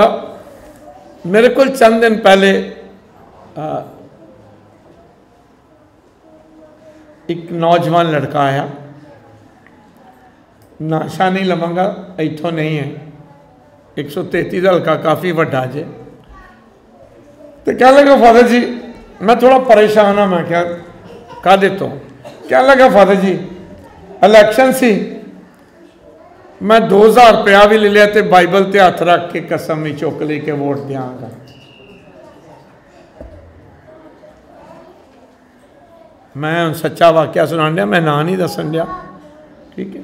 मेरे को चंद दिन पहले आ, एक नौजवान लड़का आया। नाशा नहीं लवागा इतों नहीं है। एक सौ तेती का हल्का काफ़ी व्डा जे। तो कह लगा फादर जी? मैं थोड़ा परेशान हाँ मैं क्या कह दे तो क्या लगा फादर जी? इलेक्शन सी। ਮੈਂ 2000 ਰੁਪਇਆ ਵੀ ਲੈ ਲਿਆ ਤੇ ਬਾਈਬਲ ਤੇ ਹੱਥ ਰੱਖ ਕੇ ਕਸਮ ਵੀ ਚੁੱਕ ਲਈ ਕਿ ਵੋਟ ਦਿਆਂਗਾ ਮੈਂ ਹੁਣ ਸੱਚਾ ਵਾਕਿਆ ਸੁਣਾਉਣ ਡਿਆ ਮੈਂ ਨਾਂ ਨਹੀਂ ਦੱਸਣ ਡਿਆ ਠੀਕ ਹੈ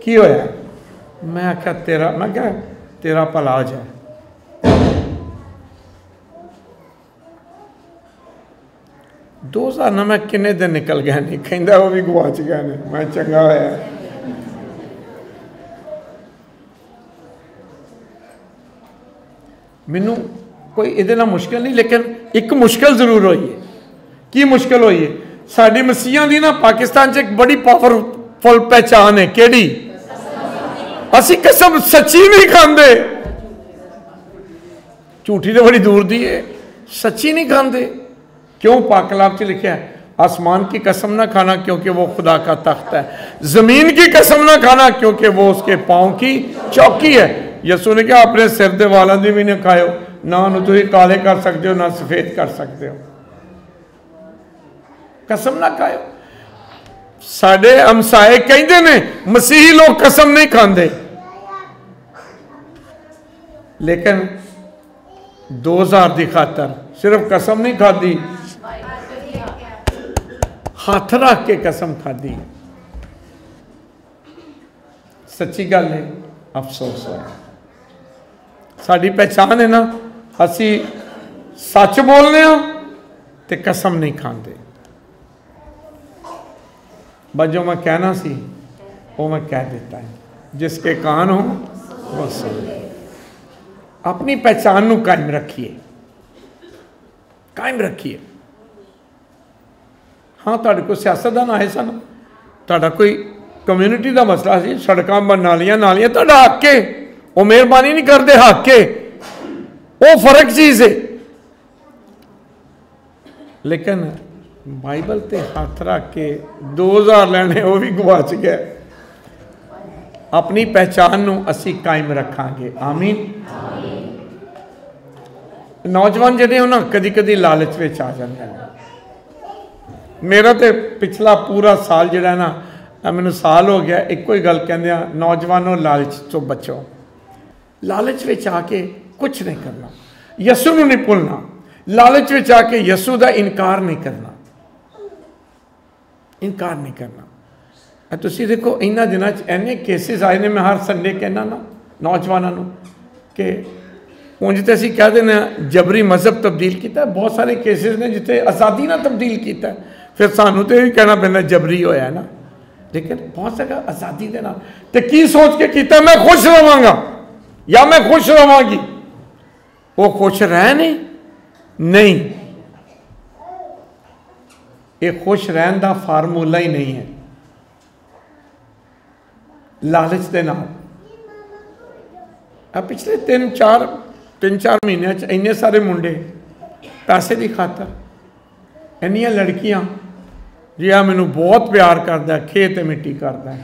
ਕੀ ਹੋਇਆ ਮੈਂ ਆਖਿਆ ਤੇਰਾ ਮੈਂ ਕਿਹਾ ਤੇਰਾ ਭਲਾ ਹੋ ਦੋ ਸਾਲਾਂ ਮੈਂ ਕਿੰਨੇ ਦਿਨ ਨਿਕਲ ਗਿਆ ਨਹੀਂ ਕਹਿੰਦਾ ਉਹ ਵੀ ਗਵਾਚ ਗਿਆ ਨੇ। ਮੈਂ ਚੰਗਾ ਹੋਇਆ। ਮੈਨੂੰ ਕੋਈ ਇਹਦੇ ਨਾਲ ਮੁਸ਼ਕਲ ਨਹੀਂ, ਲੇਕਿਨ ਇੱਕ ਮੁਸ਼ਕਲ ਜ਼ਰੂਰ ਹੋਈ ਹੈ ਕੀ ਮੁਸ਼ਕਲ ਹੋਈ ਹੈ ਸਾਡੀ ਮਸੀਹਾਂ ਦੀ ਨਾ ਪਾਕਿਸਤਾਨ 'ਚ ਇੱਕ ਬੜੀ ਪਾਵਰਫੁਲ ਪਛਾਣ ਹੈ ਕਿਹੜੀ? ਅਸੀਂ ਕਸਮ ਸੱਚੀ ਨਹੀਂ ਖਾਂਦੇ। ਝੂਠੀ ਤਾਂ ਬੜੀ ਦੂਰ ਦੀ ਹੈ ਸੱਚੀ ਨਹੀਂ ਖਾਂਦੇ। क्यों पाकलाब च लिखे है? आसमान की कसम ना खाना क्योंकि वो खुदा का तख्त है। ज़मीन की कसम ना खाना क्योंकि वो उसके पाँव की चौकी है। यसू ने कहा, अपने सिर के वालों की भी नहीं खाओ ना उन्होंने तुम काले कर सकते हो, ना सफ़ेद कर सकते हो। कसम ना खाओ साढ़े हमसाए कहते ने, मसीही लोग कसम नहीं खाते लेकिन दो हज़ार की खातर सिर्फ़ कसम नहीं खाधी ਹੱਥ ਰੱਖ ਕੇ ਕਸਮ ਖਾਦੀ ਸੱਚੀ ਗੱਲ ਹੈ ਅਫਸੋਸ ਹੈ। ਸਾਡੀ ਪਛਾਣ ਹੈ ਨਾ, ਅਸੀਂ ਸੱਚ ਬੋਲਨੇ ਆ ਤੇ ਕਸਮ ਨਹੀਂ ਖਾਂਦੇ। ਬਜੋ ਮੈਂ ਕਹਿਣਾ ਸੀ, ਉਹ ਮੈਂ ਕਹਿ ਦਿੱਤਾ ਹੈ। ਜਿਸ ਕੇ ਕਾਨ ਹੋ, ਉਹ ਸੁਣੇ ਆਪਣੀ ਪਛਾਣ ਨੂੰ ਕਾਇਮ ਰੱਖੀਏ। ਕਾਇਮ ਰੱਖੀਏ। ਹਾਂ, ਤੁਹਾਡੇ ਕੋਲ ਸਿਆਸਤਦਾਨ ਆਏ ਸਨ। ਤੁਹਾਡਾ ਕੋਈ ਕਮਿਊਨਿਟੀ ਦਾ ਮਸਲਾ ਸੀ, ਸੜਕਾਂ ਬਣ, ਨਾਲੀਆਂ ਨਾਲੀਆਂ, ਤੁਹਾਡਾ ਹੱਕ ਹੈ ਉਹ ਮਿਹਰਬਾਨੀ ਨਹੀਂ ਕਰਦੇ, ਹੱਕ ਹੈ ਉਹ ਫ਼ਰਕ ਚੀਜ਼ ਹੈ ਲੇਕਿਨ ਬਾਈਬਲ ਤੇ ਹੱਥ ਰੱਖ ਕੇ 2000 ਲੈਣੇ, ਉਹ ਵੀ ਗਵਾਚ ਗਏ ਆਪਣੀ ਪਹਿਚਾਨ ਨੂੰ ਅਸੀਂ ਕਾਇਮ ਰੱਖਾਂਗੇ। ਆਮੀਨ। ਨੌਜਵਾਨ ਜਿਹੜੇ ਉਹਨਾਂ ਕਦੀ ਕਦੀ ਲਾਲਚ ਵਿੱਚ ਆ ਜਾਂਦੇ ਨੇ। ਮੇਰਾ ਤੇ ਪਿਛਲਾ ਪੂਰਾ ਸਾਲ ਜਿਹੜਾ ਨਾ ਮੈਨੂੰ ਸਾਲ ਹੋ ਗਿਆ, ਇੱਕੋ ਹੀ ਗੱਲ ਕਹਿੰਦੇ ਆ, ਨੌਜਵਾਨੋ ਲਾਲਚ ਤੋਂ ਬਚੋ। ਲਾਲਚ ਵਿੱਚ ਆ ਕੇ ਕੁਝ ਨਹੀਂ ਕਰਨਾ। ਯਸੂ ਨੂੰ ਨਹੀਂ ਭੁੱਲਣਾ। ਲਾਲਚ ਵਿੱਚ ਆ ਕੇ ਯਸੂ ਦਾ ਇਨਕਾਰ ਨਹੀਂ ਕਰਨਾ। ਇਨਕਾਰ ਨਹੀਂ ਕਰਨਾ। ਤੁਸੀਂ ਦੇਖੋ, ਇਹਨਾਂ ਦਿਨਾਂ 'ਚ ਐਨੇ ਕੇਸਿਸ ਆਏ ਨੇ, ਮੈਂ ਹਰ ਸੰਡੇ ਕਹਿੰਦਾ ਨਾ ਨੌਜਵਾਨਾਂ ਨੂੰ ਕਿ ਉਂਝ ਤੇ ਅਸੀਂ ਕਹਿ ਦਿੰਦੇ ਹਾਂ, ਜਬਰੀ ਮਜ਼ਹਬ ਤਬਦੀਲ ਕੀਤਾ, ਬਹੁਤ ਸਾਰੇ ਕੇਸਿਸ ਨੇ ਜਿੱਥੇ ਆਜ਼ਾਦੀ ਨਾਲ ਤਬਦੀਲ ਕੀਤਾ। ਫਿਰ ਸਾਨੂੰ ਤੇ ਇਹ ਵੀ ਕਹਿਣਾ ਪੈਂਦਾ ਜਬਰੀ ਹੋਇਆ ਨਾ ਲੇਕਿਨ ਬਹੁਤ ਜਗ੍ਹਾ ਆਜ਼ਾਦੀ ਦੇ ਨਾਲ ਤੇ ਕੀ ਸੋਚ ਕੇ ਕੀਤਾ ਮੈਂ ਖੁਸ਼ ਰਵਾਂਗਾ ਜਾਂ ਮੈਂ ਖੁਸ਼ ਰਵਾਂਗੀ ਉਹ ਖੁਸ਼ ਰਹਿ ਨੇ ਨਹੀਂ ਇਹ ਖੁਸ਼ ਰਹਿਣ ਦਾ ਫਾਰਮੂਲਾ ਹੀ ਨਹੀਂ ਹੈ ਲਾਲਚ ਦੇ ਨਾਲ ਆ ਪਿਛਲੇ 3 4 3 4 ਮਹੀਨਿਆਂ ਚ ਇੰਨੇ ਸਾਰੇ ਮੁੰਡੇ ਪੈਸੇ ਦੀ ਖਾਤਰ ਇੰਨੀਆਂ ਲੜਕੀਆਂ ਜੀ ਆ ਮੈਨੂੰ ਬਹੁਤ ਪਿਆਰ ਕਰਦਾ, ਖੇਤ ਤੇ ਮਿੱਟੀ ਕਰਦਾ।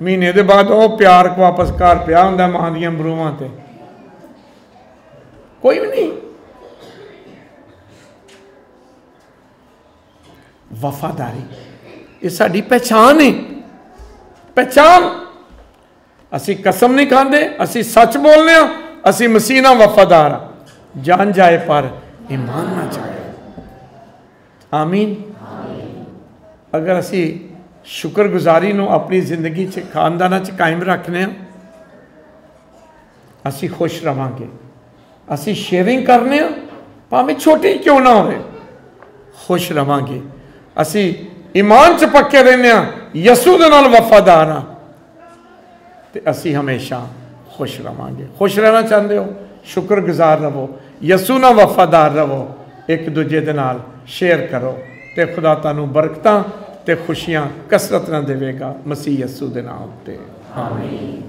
ਮਹੀਨੇ ਦੇ ਬਾਅਦ ਉਹ ਪਿਆਰ ਵਾਪਸ ਘਰ ਪਿਆ ਹੁੰਦਾ ਮਾਂ ਦੀਆਂ ਬਰੂਹਾਂ ਤੇ। ਕੋਈ ਵੀ ਨਹੀਂ। ਵਫਾਦਾਰੀ, ਇਹ ਸਾਡੀ ਪਹਿਚਾਨ ਹੈ ਪਹਿਚਾਨ ਅਸੀਂ ਕਸਮ ਨਹੀਂ ਖਾਂਦੇ, ਅਸੀਂ ਸੱਚ ਬੋਲਨੇ ਆ ਅਸੀਂ ਮਸੀਹ ਨਾਲ ਵਫਾਦਾਰ ਆ ਜਾਨ ਜਾਏ ਪਰ ਈਮਾਨ ਨਾ ਜਾਏ। ਆਮੀਨ। ਅਗਰ ਅਸੀਂ ਸ਼ੁਕਰਗੁਜ਼ਾਰੀ ਨੂੰ ਆਪਣੀ ਜ਼ਿੰਦਗੀ 'ਚ, ਖਾਨਦਾਨਾਂ 'ਚ ਕਾਇਮ ਰੱਖਨੇ ਆ ਅਸੀਂ ਖੁਸ਼ ਰਵਾਂਗੇ। ਅਸੀਂ ਸ਼ੇਅਰਿੰਗ ਕਰਨੇ ਆ ਭਾਵੇਂ ਛੋਟੀ ਕਿਉਂ ਨਾ ਹੋਵੇ, ਖੁਸ਼ ਰਵਾਂਗੇ। ਅਸੀਂ ਈਮਾਨ 'ਚ ਪੱਕੇ ਰਹਿੰਦੇ ਆ ਯਸੂ ਦੇ ਨਾਲ ਵਫਾਦਾਰ ਆ ਤੇ ਅਸੀਂ ਹਮੇਸ਼ਾ ਖੁਸ਼ ਰਵਾਂਗੇ। ਖੁਸ਼ ਰਹਿਣਾ ਚਾਹੁੰਦੇ ਹੋ, ਸ਼ੁਕਰਗੁਜ਼ਾਰ ਰਹੋ। ਯਸੂ ਨਾਲ ਵਫਾਦਾਰ ਰਹੋ, ਇੱਕ ਦੂਜੇ ਦੇ ਨਾਲ ਸ਼ੇਅਰ ਕਰੋ ਤੇ ਖੁਦਾ ਤੁਹਾਨੂੰ ਬਰਕਤਾਂ ਤੇ ਖੁਸ਼ੀਆਂ, ਕਸਰਤ ਨਾਲ ਦੇਵੇਗਾ, ਮਸੀਹ ਯਸੂ ਦੇ ਨਾਮ ਤੇ। ਆਮੀਨ